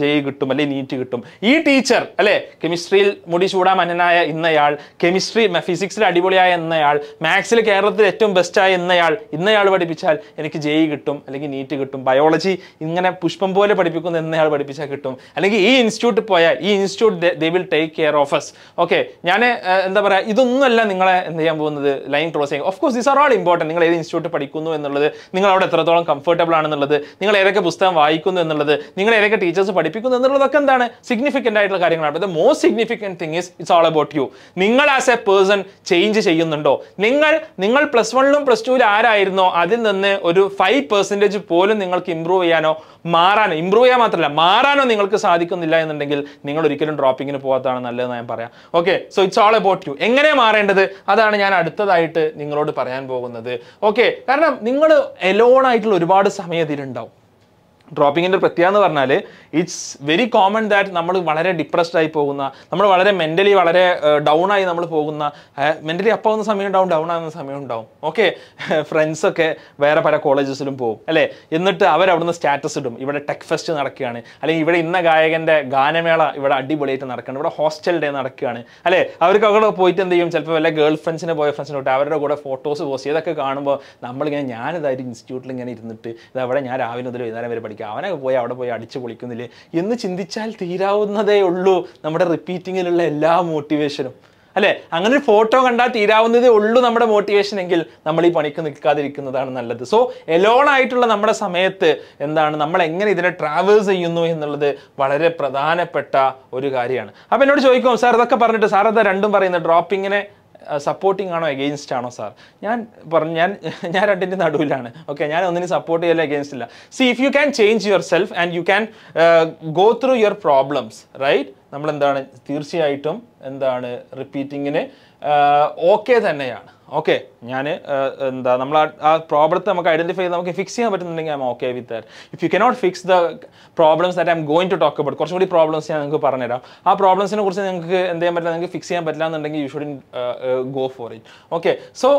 ജെ കിട്ടും അല്ലെങ്കിൽ നീറ്റ് കിട്ടും. ഈ ടീച്ചർ അല്ലേ കെമിസ്ട്രിയിൽ മുടി ചൂടാൻ മന്നനായ ഇന്നയാൾ കെമിസ്ട്രി ഫിസിക്സിൽ അടിപൊളിയായ എന്നയാൾ മാത്സിൽ കേരളത്തിൽ ഏറ്റവും ബെസ്റ്റായ എന്നയാൾ ഇന്നയാൾ പഠിപ്പിച്ചാൽ എനിക്ക് ജെ കിട്ടും അല്ലെങ്കിൽ നീറ്റ് കിട്ടും. ബയോളജി ഇങ്ങനെ പുഷ്പം പോലെ പഠിപ്പിക്കുന്ന എന്നയാൾ പഠിപ്പിച്ചാൽ കിട്ടും. അല്ലെങ്കിൽ ഈ ഇൻസ്റ്റിറ്റ്യൂട്ടിൽ പോയാൽ ഈ institute they will take care of us okay ഞാൻ എന്താ പറയുക ഇതൊന്നുമല്ല നിങ്ങളെ എന്ത് ചെയ്യാൻ പോകുന്നത് ലൈൻ ചെയ്യും of course this are all important നിങ്ങൾ ഏത് ഇൻസ്റ്റിറ്റ്യൂട്ട് പഠിക്കുന്നു എന്നുള്ളത് നിങ്ങൾ അവിടെ എത്രത്തോളം കംഫർട്ടബിൾ ആണെന്നുള്ളത് നിങ്ങൾ ഏതൊക്കെ പുസ്തകം വായിക്കുന്നു എന്നുള്ളത് നിങ്ങൾ ഏതൊക്കെ ടീച്ചേഴ്സ് പഠിപ്പിക്കുന്നു എന്നുള്ളതൊക്കെ എന്താണ് സിഗ്നിഫിക്കന്റ് ആയിട്ടുള്ള കാര്യങ്ങളാണ്. The most significant thing is it's all about you നിങ്ങൾ ആസ് എ പേഴ്സൺ ചേഞ്ച് ചെയ്യുന്നുണ്ടോ? നിങ്ങൾ നിങ്ങൾ പ്ലസ് വണ്ണിലും പ്ലസ് ടുവിലും ആരായിരുന്നോ? അതിൽ നിന്ന് ഒരു ഫൈവ് പെർസെന്റേജ് പോലും നിങ്ങൾക്ക് ഇമ്പ്രൂവ് ചെയ്യാനോ? മാറാനോ ഇമ്പ്രൂവ് ചെയ്യാൻ മാത്രമല്ല മാറാനോ നിങ്ങൾക്ക് സാധിക്കുന്നില്ല എന്നുണ്ടെങ്കിൽ നിങ്ങൾ ഒരിക്കലും ഡ്രോപ്പിങ്ങിന് പോകാത്തതാണ് നല്ലതെന്ന് ഞാൻ പറയാം. Okay so it's all about you എങ്ങനെ മാറേണ്ടത്? അതാണ് ഞാൻ അടുത്തതായിട്ട് നിങ്ങളോട് പറയാൻ പോകുന്നത്. ഓക്കെ കാരണം നിങ്ങൾ എലോൺ ആയിട്ടുള്ള ഒരുപാട് സമയം ഇതിലുണ്ടാവും. ഡ്രോപ്പിങ്ങിന്റെ ഒരു പ്രത്യേകത എന്ന് പറഞ്ഞാൽ ഇറ്റ്സ് വെരി കോമൺ ദാറ്റ് നമ്മൾ വളരെ ഡിപ്രസ്ഡ് ആയി പോകുന്ന നമ്മൾ വളരെ മെന്റലി വളരെ ഡൗൺ ആയി നമ്മൾ പോകുന്ന മെന്റലി അപ്പ് ആവുന്ന സമയം ഉണ്ടാവും ഡൗൺ ആവുന്ന സമയം ഉണ്ടാവും. ഓക്കെ ഫ്രണ്ട്സൊക്കെ വേറെ പല കോളേജസിലും പോകും അല്ലേ? എന്നിട്ട് അവർ സ്റ്റാറ്റസ് ഇടും. ഇവിടെ ടെക് ഫെസ്റ്റ് നടക്കുകയാണ്. അല്ലെങ്കിൽ ഇവിടെ ഇന്ന ഗായകന്റെ ഗാനമേള ഇവിടെ അടിപൊളിയായിട്ട് നടക്കുകയാണ്. ഇവിടെ ഹോസ്റ്റൽ ഡേ നടക്കുകയാണ് അല്ലേ? അവർക്ക് അവിടെ പോയിട്ട് എന്ത് ചെയ്യും? ചിലപ്പോൾ വല്ല ഗേൾ ഫ്രണ്ട്സിനെ ബോയ് ഫ്രണ്ട്സിനെ അവരുടെ കൂടെ ഫോട്ടോസ് പോസ്റ്റ് ചെയ്തൊക്കെ കാണുമ്പോൾ നമ്മളിങ്ങനെ ഞാനിതായിട്ട് ഇൻസ്റ്റിറ്റ്യൂട്ടിൽ ഇങ്ങനെ ഇരുന്നിട്ട് ഇത് അവിടെ ഞാൻ രാവിലെ മുതൽ വൈകുന്നേരം വരെ പഠിക്കുക അവനൊക്കെ പോയി അവിടെ പോയി അടിച്ചു പൊളിക്കുന്നില്ലേ? എന്ന് ചിന്തിച്ചാൽ തീരാവുന്നതേ ഉള്ളൂ നമ്മുടെ റിപ്പീറ്റിങ്ങിലുള്ള എല്ലാ മോട്ടിവേഷനും അല്ലെ? അങ്ങനെ ഒരു ഫോട്ടോ കണ്ടാൽ തീരാവുന്നതേ ഉള്ളൂ നമ്മുടെ മോട്ടിവേഷൻ എങ്കിൽ നമ്മൾ ഈ പണിക്ക് നിൽക്കാതിരിക്കുന്നതാണ് നല്ലത്. സോ എലോൺ ആയിട്ടുള്ള നമ്മുടെ സമയത്ത് എന്താണ്? നമ്മൾ എങ്ങനെ ഇതിനെ ട്രാവേഴ്സ് ചെയ്യുന്നു എന്നുള്ളത് വളരെ പ്രധാനപ്പെട്ട ഒരു കാര്യമാണ്. അപ്പം എന്നോട് ചോദിക്കും സാർ ഇതൊക്കെ പറഞ്ഞിട്ട് സാർ എന്താ രണ്ടും പറയുന്നത്? ഡ്രോപ്പിങ്ങിനെ സപ്പോർട്ടിങ് ആണോ എഗെയിൻസ്റ്റ് ആണോ സാർ ഞാൻ പറഞ്ഞു ഞാൻ ഞാൻ രണ്ടിന്റെ നടുവിലാണ്. ഓക്കെ ഞാൻ ഒന്നിനും സപ്പോർട്ട് ചെയ്യലോ എഗെയിൻസ്റ്റ് ഇല്ല. See if you can change yourself and you can go through your problems right നമ്മൾ എന്താണ് തീർച്ചയായിട്ടും എന്താണ് റിപ്പീറ്റിങ്ങിന് ഓക്കെ തന്നെയാണ്. ഓക്കെ ഞാൻ എന്താ നമ്മൾ ആ- പ്രോബ്ലത്തെ നമുക്ക് ഐഡന്റിഫൈ ചെയ്ത് നമുക്ക് ഫിക്സ് ചെയ്യാൻ പറ്റുന്നുണ്ടെങ്കിൽ I'm okay with that if you cannot fix the problems that I'm going to talk about കുറച്ചും കൂടി പ്രോബ്ലംസ് ഞാൻ നിങ്ങൾക്ക് പറഞ്ഞുതരാം. ആ പ്രോബ്ലംസിനെ കുറിച്ച് നിങ്ങൾക്ക് എന്ത് ചെയ്യാൻ പറ്റില്ല? നിങ്ങൾക്ക് ഫിക്സ് ചെയ്യാൻ പറ്റില്ല എന്നുണ്ടെങ്കിൽ you shouldn't go for it okay so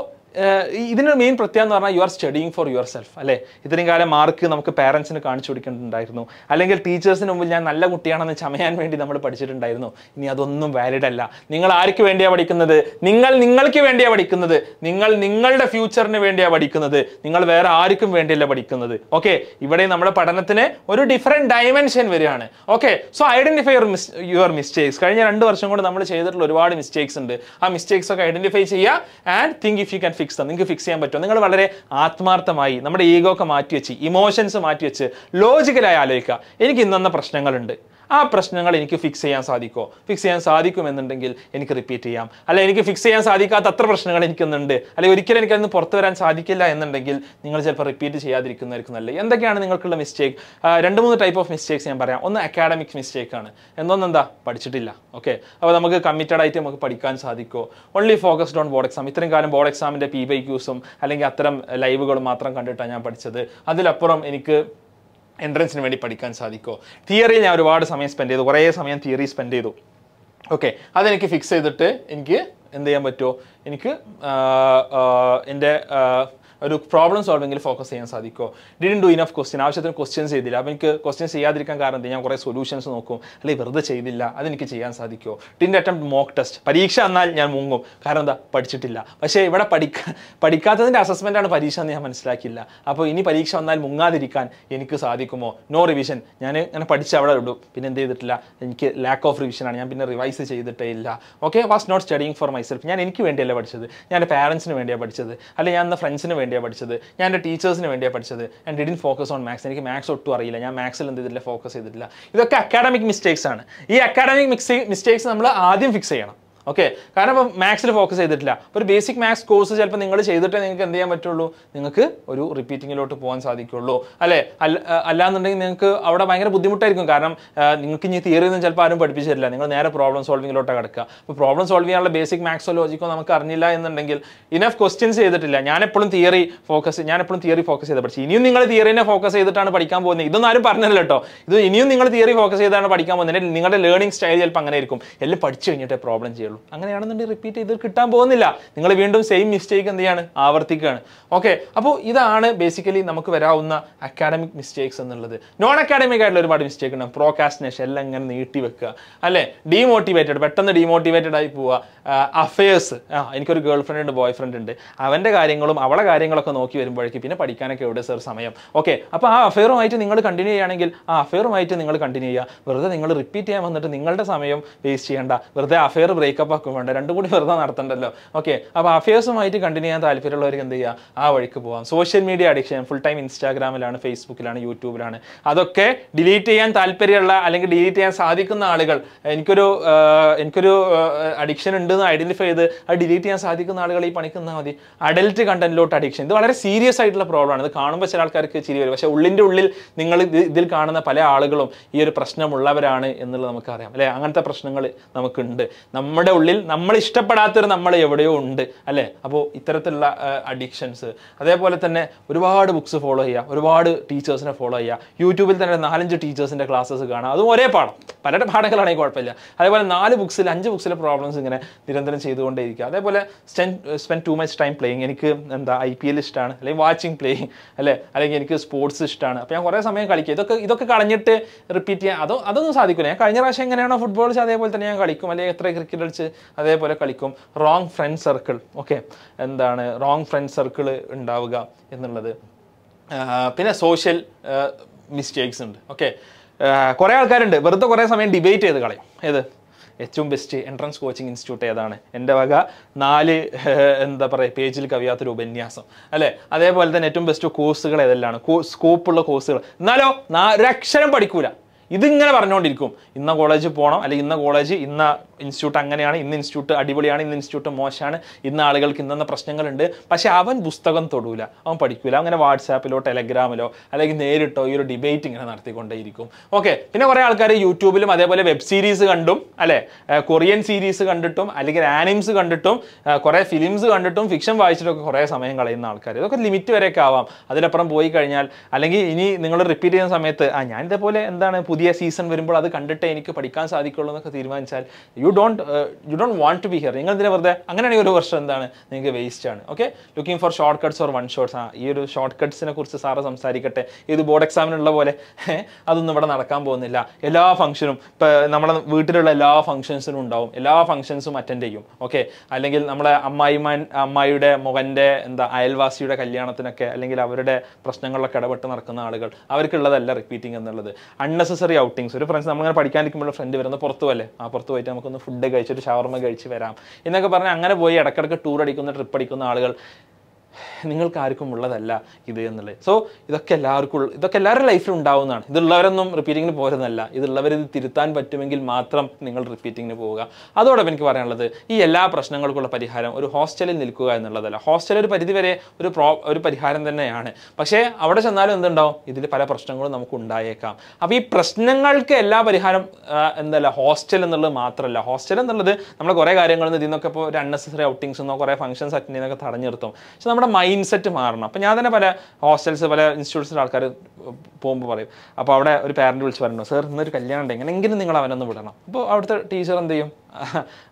ഇതിന് മെയിൻ പ്രത്യേകം എന്ന് പറഞ്ഞാൽ you are studying for yourself അല്ലേ? ഇത്രയും കാലം മാർക്ക് നമുക്ക് പാരൻസിന് കാണിച്ചു കൊടുക്കേണ്ടായിരുന്നു അല്ലെങ്കിൽ ടീച്ചേഴ്സിന് മുമ്പിൽ ഞാൻ നല്ല കുട്ടിയാണെന്ന് ചമയാൻ വേണ്ടി നമ്മൾ പഠിച്ചിട്ടുണ്ടായിരുന്നു. ഇനി അതൊന്നും വാലിഡ് അല്ല. നിങ്ങൾ ആർക്ക് വേണ്ടിയാണ് പഠിക്കുന്നത്? നിങ്ങൾ നിങ്ങൾക്ക് വേണ്ടിയാണ് പഠിക്കുന്നത്. നിങ്ങൾ നിങ്ങളുടെ ഫ്യൂച്ചറിന് വേണ്ടിയാണ് പഠിക്കുന്നത്. നിങ്ങൾ വേറെ ആർക്കും വേണ്ടിയല്ല പഠിക്കുന്നത്. ഓക്കെ ഇവിടെ നമ്മുടെ പഠനത്തിന് ഒരു ഡിഫറെന്റ് ഡയമെൻഷൻ വരികയാണ്. Okay so identify your miss your mistakes കഴിഞ്ഞ രണ്ട് വർഷം കൊണ്ട് നമ്മൾ ചെയ്തിട്ടുള്ള ഒരുപാട് മിസ്റ്റേക്സ് ഉണ്ട്. ആ മിസ്റ്റേക്സ് ഒക്കെ ഐഡന്റിഫൈ ചെയ്യുക and think if you can fix നിങ്ങൾക്ക് ഫിക്സ് ചെയ്യാൻ പറ്റുമോ? നിങ്ങൾ വളരെ ആത്മാർത്ഥമായി നമ്മുടെ ഈഗോ ഒക്കെ മാറ്റി വെച്ച് ഇമോഷൻസ് മാറ്റി വെച്ച് ലോജിക്കലായി ആലോചിക്കുക. എനിക്ക് ഇന്നെന്ന പ്രശ്നങ്ങളുണ്ട്. ആ പ്രശ്നങ്ങൾ എനിക്ക് ഫിക്സ് ചെയ്യാൻ സാധിക്കുമോ? ഫിക്സ് ചെയ്യാൻ സാധിക്കുമെന്നുണ്ടെങ്കിൽ എനിക്ക് റിപ്പീറ്റ് ചെയ്യാം. അല്ല എനിക്ക് ഫിക്സ് ചെയ്യാൻ സാധിക്കാത്ത അത്ര പ്രശ്നങ്ങൾ എനിക്കൊന്നുണ്ട്. അല്ലെങ്കിൽ ഒരിക്കലും എനിക്കതിന് പുറത്തു വരാൻ സാധിക്കില്ല എന്നുണ്ടെങ്കിൽ നിങ്ങൾ ചിലപ്പോൾ റിപ്പീറ്റ് ചെയ്യാതിരിക്കുന്നതായിരിക്കും നല്ലത്. എന്തൊക്കെയാണ് നിങ്ങൾക്കുള്ള മിസ്റ്റേക്ക് രണ്ട് മൂന്ന് ടൈപ്പ് ഓഫ് മിസ്റ്റേക്സ് ഞാൻ പറയാം. ഒന്ന് അക്കാഡമിക് മിസ്റ്റേക്ക് ആണ്. എന്നൊന്നെന്താ? പഠിച്ചിട്ടില്ല. ഓക്കെ അപ്പോൾ നമുക്ക് കമ്മിറ്റഡ് ആയിട്ട് നമുക്ക് പഠിക്കാൻ സാധിക്കുമോ? Only focused on board exam ഇത്രയും കാലം ബോർഡ് എക്സാമിന്റെ പി ബൈ ക്യൂസും അല്ലെങ്കിൽ അത്തരം ലൈവുകളും മാത്രം കണ്ടിട്ടാണ് ഞാൻ പഠിച്ചത്. അതിലപ്പുറം എനിക്ക് എൻട്രൻസിന് വേണ്ടി പഠിക്കാൻ സാധിക്കുമോ തിയറിയിൽ ഞാൻ ഒരുപാട് സമയം സ്പെൻഡ് ചെയ്തു. കുറേ സമയം തിയറി സ്പെൻഡ് ചെയ്തു. ഓക്കെ അതെനിക്ക് ഫിക്സ് ചെയ്തിട്ട് എനിക്ക് എന്ത് ചെയ്യാൻ പറ്റുമോ എനിക്ക് എന്റെ ഒരു പ്രോബ്ലം സോൾവിങ്ങിൽ ഫോക്കസ് ചെയ്യാൻ സാധിക്കുമോ ഡിഡൻ ഡു ഇനഫ് ക്വസ്റ്റ്യൻ ആവശ്യത്തിന് ക്വസ്റ്റ്യൻസ് ചെയ്തില്ല. അപ്പോൾ എനിക്ക് ക്വസ്റ്റ്യൻസ് ചെയ്യാതിരിക്കാൻ കാരണം എന്താ? ഞാൻ കുറേ സൊല്യൂഷൻസ് നോക്കും. അല്ലെങ്കിൽ വെറുതെ ചെയ്തില്ല. അതെനിക്ക് ചെയ്യാൻ സാധിക്കുമോ ഡിന്റെ അറ്റംപ്റ്റ് മോക്ക് ടെസ്റ്റ് പരീക്ഷ എന്നാൽ ഞാൻ മുങ്ങും. കാരണം എന്താ? പഠിച്ചിട്ടില്ല. പക്ഷേ ഇവിടെ പഠിക്ക പഠിക്കാത്തതിന്റെ അസസ്മെന്റാണ് പരീക്ഷ എന്ന് ഞാൻ മനസ്സിലാക്കില്ല അപ്പോൾ ഇനി പരീക്ഷ വന്നാൽ മുങ്ങാതിരിക്കാൻ എനിക്ക് സാധിക്കുമോ? നോ റിവിഷൻ ഞാൻ ഇങ്ങനെ പഠിച്ച് അവിടെ ഇടും. പിന്നെ എന്ത് ചെയ്തിട്ടില്ല? എനിക്ക് ലാക്ക് ഓഫ് റിവിഷനാണ് ഞാൻ പിന്നെ റിവൈസ് ചെയ്തിട്ടേ ഇല്ല. Okay was not studying for myself ഞാൻ എനിക്ക് വേണ്ടിയല്ല പഠിച്ചത്? ഞാൻ പാരൻസിന് വേണ്ടിയാണ് പഠിച്ചത്. അല്ലെങ്കിൽ ഞാൻ ഫ്രണ്ട്സിന് വേണ്ടിയാണ് പഠിച്ചത്? ഞാൻ എന്റെ ടീച്ചേഴ്സിന് വേണ്ടിയാണ് പഠിച്ചത്. ഞാൻ ഡിഡിൻ ഫോക്കസ് ഓൺ മാത്സ് എനിക്ക് മാത്സ് ഒട്ടും അറിയില്ല. ഞാൻ മാത്സിൽ എന്ത് ചെയ്തിട്ടില്ല? ഫോക്കസ് ചെയ്തിട്ടില്ല. ഇതൊക്കെ അക്കാഡമിക് മിസ്റ്റേക്സ് ആണ്. ഈ അക്കാഡമിക് മിസ്റ്റേക്സ് നമ്മൾ ആദ്യം ഫിക്സ് ചെയ്യണം. ഓക്കെ കാരണം ഇപ്പോൾ മാത്സിൽ ഫോക്കസ് ചെയ്തിട്ടില്ല. ഒരു ബേസിക് മാത്സ് കോഴ്സ് ചിലപ്പോൾ നിങ്ങൾ ചെയ്തിട്ടേ നിങ്ങൾക്ക് എന്ത് ചെയ്യാൻ പറ്റുള്ളൂ? നിങ്ങൾക്ക് ഒരു റിപ്പീറ്റിങ്ങിലോട്ട് പോകാൻ സാധിക്കുള്ളൂ. അല്ലേ? അല്ല അല്ലാന്നുണ്ടെങ്കിൽ നിങ്ങൾക്ക് അവിടെ ഭയങ്കര ബുദ്ധിമുട്ടായിരിക്കും. കാരണം നിങ്ങൾക്ക് ഇനി തിയറി ഒന്നും ചിലപ്പോൾ ആരും പഠിപ്പിച്ചു തരില്ല നിങ്ങൾ നേരെ പ്രോബ്ലം സോൾവിങ്ങിലോട്ട് കിടക്കുക. അപ്പോൾ പ്രോബ്ലം സോൾവ് ചെയ്യാനുള്ള ബേസിക് മാത്സോ ലോജിക്കോ നമുക്ക് അറിഞ്ഞില്ല എന്നുണ്ടെങ്കിൽ ഇനഫ് ക്വസ്റ്റ്യൻസ് ചെയ്തിട്ടില്ല. ഞാൻ എപ്പോഴും തിയറി ഫോക്കസ് ഞാൻ എപ്പോഴും തിയറി ഫോക്കസ് ചെയ്ത് പഠിച്ചു ഇനിയും നിങ്ങൾ തിയറിനെ ഫോക്കസ് ചെയ്തിട്ടാണ് പഠിക്കാൻ പോകുന്നത്. ഇതൊന്നും ആരും പറഞ്ഞില്ല കേട്ടോ ഇത് ഇനിയും നിങ്ങൾ തിയറി ഫോക്കസ് ചെയ്താണ് പഠിക്കാൻ പോകുന്നത്. നിങ്ങളുടെ ലേണിംഗ് സ്റ്റൈൽ ചിലപ്പോൾ അങ്ങനെ ആയിരിക്കും. എല്ലാം പഠിച്ചു കഴിഞ്ഞിട്ടേ പ്രോബ്ലം ചെയ്യുള്ളൂ. അങ്ങനെയാണെന്നുണ്ടെങ്കിൽ റിപ്പീറ്റ് ചെയ്ത് കിട്ടാൻ പോകുന്നില്ല. നിങ്ങൾ വീണ്ടും സെയിം മിസ്റ്റേക്ക് എന്ത് ചെയ്യാണ്? ആവർത്തിക്കുകയാണ്. ഓക്കെ അപ്പോൾ ഇതാണ് ബേസിക്കലി നമുക്ക് വരാവുന്ന അക്കാഡമിക് മിസ്റ്റേക്സ് എന്നുള്ളത്. നോൺ അക്കാഡമിക് ആയിട്ടുള്ള ഒരുപാട് മിസ്റ്റേക്ക് ഉണ്ടാകും പ്രോകാസ്റ്റിനേഷൻ എല്ലാം ഇങ്ങനെ നീട്ടി വെക്കുക. അല്ലേ? ഡീമോട്ടിവേറ്റഡ് പെട്ടെന്ന് ഡീമോട്ടിവേറ്റഡ് ആയി പോവുക. അഫയേഴ്സ് ആ എനിക്കൊരു ഗേൾ ഫ്രണ്ട് ഉണ്ട് ബോയ് ഫ്രണ്ട് ഉണ്ട്. അവന്റെ കാര്യങ്ങളും അവളെ കാര്യങ്ങളൊക്കെ നോക്കി വരുമ്പോഴേക്കും പിന്നെ പഠിക്കാനൊക്കെ എവിടെ സർ സമയം? ഓക്കെ അപ്പോൾ ആ അഫയറുമായിട്ട് നിങ്ങൾ കണ്ടിന്യൂ ചെയ്യുകയാണെങ്കിൽ ആ അഫയറുമായിട്ട് നിങ്ങൾ കണ്ടിന്യൂ ചെയ്യുക. വെറുതെ നിങ്ങൾ റിപ്പീറ്റ് ചെയ്യാൻ വന്നിട്ട് നിങ്ങളുടെ സമയം വേസ്റ്റ് ചെയ്യേണ്ട. വെറുതെ അഫയർ ബ്രേക്കപ്പ് ആക്കും വേണ്ട? രണ്ടും കൂടി വെറുതെ നടത്തണ്ടല്ലോ. ഓക്കെ അപ്പോൾ അഫേഴ്സുമായിട്ട് കണ്ടിന്യൂ ചെയ്യാൻ താല്പര്യമുള്ളവർക്ക് എന്ത് ചെയ്യുക ആ വഴിക്ക് പോകാം social media addiction full time ഇൻസ്റ്റാഗ്രാമിലാണ് ഫേസ്ബുക്കിലാണ് യൂട്യൂബിലാണ് അതൊക്കെ ഡിലീറ്റ് ചെയ്യാൻ താല്പര്യമുള്ള അല്ലെങ്കിൽ ഡിലീറ്റ് ചെയ്യാൻ സാധിക്കുന്ന ആളുകൾ എനിക്കൊരു എനിക്കൊരു അഡിക്ഷൻ ഉണ്ടെന്ന് ഐഡന്റിഫൈ ചെയ്ത് അത് ഡിലീറ്റ് ചെയ്യാൻ സാധിക്കുന്ന ആളുകൾ ഈ പണിക്കുന്ന മതി. അഡൽറ്റ് കണ്ടന്റിലോട്ട് അഡിക്ഷൻ ഇത് വളരെ സീരിയസ് ആയിട്ടുള്ള പ്രോബ്ലമാണ് ഇത് കാണുമ്പോൾ ചില ആൾക്കാർക്ക് ചിരി വരും. പക്ഷേ ഉള്ളിന്റെ ഉള്ളിൽ നിങ്ങൾ ഇതിൽ കാണുന്ന പല ആളുകളും ഈ ഒരു പ്രശ്നമുള്ളവരാണ് എന്നുള്ളത് നമുക്കറിയാം. അല്ലേ? അങ്ങനത്തെ പ്രശ്നങ്ങൾ നമുക്കുണ്ട്. നമ്മുടെ ഉള്ളിൽ നമ്മൾ ഇഷ്ടപ്പെടാത്തൊരു നമ്മൾ എവിടെയോ ഉണ്ട് അല്ലേ? അപ്പോൾ ഇത്തരത്തിലുള്ള അഡിക്ഷൻസ് അതേപോലെ തന്നെ ഒരുപാട് ബുക്സ് ഫോളോ ചെയ്യുക ഒരുപാട് ടീച്ചേഴ്സിനെ ഫോളോ ചെയ്യുക. യൂട്യൂബിൽ തന്നെ നാലഞ്ച് ടീച്ചേഴ്സിന്റെ ക്ലാസ്സസ് കാണുക. അതും ഒരേ പാഠം. പല പാഠങ്ങളാണെങ്കിൽ കുഴപ്പമില്ല. അതേപോലെ നാല് ബുക്സിൽ അഞ്ച് ബുക്സിലെ പ്രോബ്ലംസ് ഇങ്ങനെ നിരന്തരം ചെയ്തുകൊണ്ടേയിരിക്കുക. അതേപോലെ spend too much time playing എനിക്ക് എന്താ ഐ പി എൽ ഇഷ്ടമാണ് അല്ലെങ്കിൽ വാച്ചിങ് പ്ലേയിങ് അല്ലേ? അല്ലെങ്കിൽ എനിക്ക് സ്പോർട്സ് ഇഷ്ടമാണ് അപ്പോൾ ഞാൻ കുറേ സമയം കളിക്കുക ഇതൊക്കെ ഇതൊക്കെ കളഞ്ഞിട്ട് റിപ്പീറ്റ് ചെയ്യാൻ അതോ അതൊന്നും സാധിക്കില്ല ഞാൻ കഴിഞ്ഞ പ്രാവശ്യം എങ്ങനെയാണോ ഫുട്ബോൾ അതേപോലെ തന്നെ ഞാൻ കളിക്കും. അല്ലെങ്കിൽ എത്ര ക്രിക്കറ്റ് കളിച്ച് അതേപോലെ കളിക്കും. റോങ് ഫ്രണ്ട് സർക്കിൾ ഓക്കെ എന്താണ് റോങ് ഫ്രണ്ട് സർക്കിൾ ഉണ്ടാവുക എന്നുള്ളത്. പിന്നെ സോഷ്യൽ മിസ്റ്റേക്സ് ഉണ്ട് ഓക്കെ കുറേ ആൾക്കാരുണ്ട്. വെറുതെ കുറേ സമയം ഡിബേറ്റ് ചെയ്ത് കളയും. ഏത്? ഏറ്റവും ബെസ്റ്റ് എൻട്രൻസ് കോച്ചിങ് ഇൻസ്റ്റിറ്റ്യൂട്ട് ഏതാണ്? എന്റെ വക നാല് എന്താ പറയുക പേജിൽ കവിയാത്തൊരു ഉപന്യാസം അല്ലേ? അതേപോലെ തന്നെ ഏറ്റവും ബെസ്റ്റ് കോഴ്സുകൾ ഏതെല്ലാം സ്കോപ്പുള്ള കോഴ്സുകൾ എന്നാലോ നാ- ഒരു അക്ഷരം പഠിക്കൂല. ഇതിങ്ങനെ പറഞ്ഞുകൊണ്ടിരിക്കും ഇന്ന കോളേജ് പോകണം അല്ലെങ്കിൽ ഇന്ന കോളേജ് ഇന്ന ഇൻസ്റ്റിറ്റ്യൂട്ട് അങ്ങനെയാണ് ഇന്ന് ഇൻസ്റ്റിറ്റ്യൂട്ട് അടിപൊളിയാണ് ഇന്ന് ഇൻസ്റ്റിറ്റ്യൂട്ട് മോശമാണ് ഇന്ന് ആളുകൾക്ക് ഇന്ന പ്രശ്നങ്ങളുണ്ട്. പക്ഷേ അവൻ പുസ്തകം തൊടൂല അവൻ പഠിക്കൂല. അങ്ങനെ വാട്സാപ്പിലോ ടെലഗ്രാമിലോ അല്ലെങ്കിൽ നേരിട്ടോ ഈ ഒരു ഡിബേറ്റ് ഇങ്ങനെ നടത്തിക്കൊണ്ടേയിരിക്കും. ഓക്കെ പിന്നെ കുറേ ആൾക്കാർ യൂട്യൂബിലും അതേപോലെ വെബ് സീരീസ് കണ്ടും അല്ലേ? കൊറിയൻ സീരീസ് കണ്ടിട്ടും അല്ലെങ്കിൽ ആനിംസ് കണ്ടിട്ടും കുറേ ഫിലിംസ് കണ്ടിട്ടും ഫിക്ഷൻ വായിച്ചിട്ടൊക്കെ കുറേ സമയം കളയുന്ന ആൾക്കാർ ഇതൊക്കെ ലിമിറ്റ് വരെയൊക്കെ ആവാം. അതിലപ്പുറം പോയി കഴിഞ്ഞാൽ അല്ലെങ്കിൽ ഇനി നിങ്ങൾ റിപ്പീറ്റ് ചെയ്യുന്ന സമയത്ത് ആ ഞാൻ ഇതേപോലെ എന്താണ് പുതിയ സീസൺ വരുമ്പോൾ അത് കണ്ടിട്ടേ എനിക്ക് പഠിക്കാൻ സാധിക്കുള്ളൂ എന്നൊക്കെ തീരുമാനിച്ചാൽ you don't you don't want to be here നിങ്ങൾ എന്തിനാ വെറുതെ? അങ്ങനെയാണെങ്കിൽ ഒരു വർഷം എന്താണ് നിങ്ങൾക്ക് വേസ്റ്റ് ആണ്. Okay looking for shortcuts or one shorts ആ ഈ ഒരു ഷോർട്ട് കട്ട്സിനെ കുറിച്ച് സാറ് സംസാരിക്കട്ടെ. ഇത് ബോർഡ് എക്സാമിനുള്ള പോലെ. അതൊന്നും ഇവിടെ നടക്കാൻ പോകുന്നില്ല. എല്ലാ ഫംഗ്ഷനും ഇപ്പം നമ്മുടെ വീട്ടിലുള്ള എല്ലാ ഫംഗ്ഷൻസിനും ഉണ്ടാവും. എല്ലാ ഫംഗ്ഷൻസും അറ്റൻഡ് ചെയ്യും. ഓക്കെ അല്ലെങ്കിൽ നമ്മളെ അമ്മായിമാൻ അമ്മായിയുടെ മകന്റെ എന്താ അയൽവാസിയുടെ കല്യാണത്തിനൊക്കെ അല്ലെങ്കിൽ അവരുടെ പ്രശ്നങ്ങളിലൊക്കെ ഇടപെട്ട് നടക്കുന്ന ആളുകൾ അവർക്കുള്ളതല്ല റിപ്പീറ്റിംഗ് എന്നുള്ളത്. അൺനെസസറി ഔട്ടിങ്സ് ഒരു ഫ്രണ്ട്സ് നമ്മളിങ്ങനെ പഠിക്കാനിരിക്കുമ്പോൾ ഫ്രണ്ട് വരുന്ന പുറത്തു അല്ലേ ആ പുറത്ത് പോയിട്ട് ഫുഡ് കഴിച്ചിട്ട് ഷവർമ കഴിച്ച് വരാം. എന്നൊക്കെ പറഞ്ഞ് അങ്ങനെ പോയി ഇടയ്ക്കിടയ്ക്ക് ടൂർ അടിക്കുന്ന ട്രിപ്പ് അടിക്കുന്ന ആളുകൾ. നിങ്ങൾക്ക് ആർക്കും ഉള്ളതല്ല ഇത് എന്നുള്ളത്. സോ ഇതൊക്കെ എല്ലാവർക്കും ഇതൊക്കെ എല്ലാവരുടെ ലൈഫിൽ ഉണ്ടാവുന്നതാണ്. ഇതുള്ളവരൊന്നും റിപ്പീറ്റിങ്ങിന് പോരുന്നല്ല ഇതുള്ളവർ ഇത് തിരുത്താൻ പറ്റുമെങ്കിൽ മാത്രം നിങ്ങൾ റിപ്പീറ്റിങ്ങിന് പോവുക. അതോടൊപ്പം എനിക്ക് പറയാനുള്ളത് ഈ എല്ലാ പ്രശ്നങ്ങൾക്കുള്ള പരിഹാരം ഒരു ഹോസ്റ്റലിൽ നിൽക്കുക എന്നുള്ളതല്ല. ഹോസ്റ്റൽ ഒരു പരിധിവരെ ഒരു പ്രോ ഒരു പരിഹാരം തന്നെയാണ്. പക്ഷേ അവിടെ ചെന്നാലും എന്തുണ്ടാവും? ഇതിൽ പല പ്രശ്നങ്ങളും നമുക്ക് ഉണ്ടായേക്കാം. അപ്പോൾ ഈ പ്രശ്നങ്ങൾക്ക് എല്ലാ പരിഹാരം എന്തല്ല ഹോസ്റ്റൽ എന്നുള്ളത് മാത്രമല്ല. ഹോസ്റ്റൽ എന്നുള്ളത് നമ്മൾ കുറേ കാര്യങ്ങളിൽ നിന്ന് ഇതിൽ നിന്നൊക്കെ ഇപ്പോൾ ഒരു അൺനെസറി ഔട്ടിങ്സ് എന്നോ കുറേ ഫംഗ്ഷൻസ് അറ്റൻഡ് ചെയ്യുന്നൊക്കെ തടഞ്ഞു നിർത്തും. പക്ഷെ നമ്മുടെ മൈൻഡ് സെറ്റ് മാറണം. അപ്പം ഞാൻ തന്നെ പല ഹോസ്റ്റൽസ് പല ഇൻസ്റ്റിറ്റ്യൂട്ട്സിൽ ആൾക്കാർ പോകുമ്പോൾ പറയും അപ്പോൾ അവിടെ ഒരു പാരന്റ് വിളിച്ച് പറഞ്ഞു സർ ഇന്നൊരു കല്യാണം ഉണ്ട് എങ്ങനെയെങ്കിലും നിങ്ങൾ അവനൊന്ന് വിടണം. അപ്പോൾ അവിടുത്തെ ടീച്ചർ എന്ത് ചെയ്യും?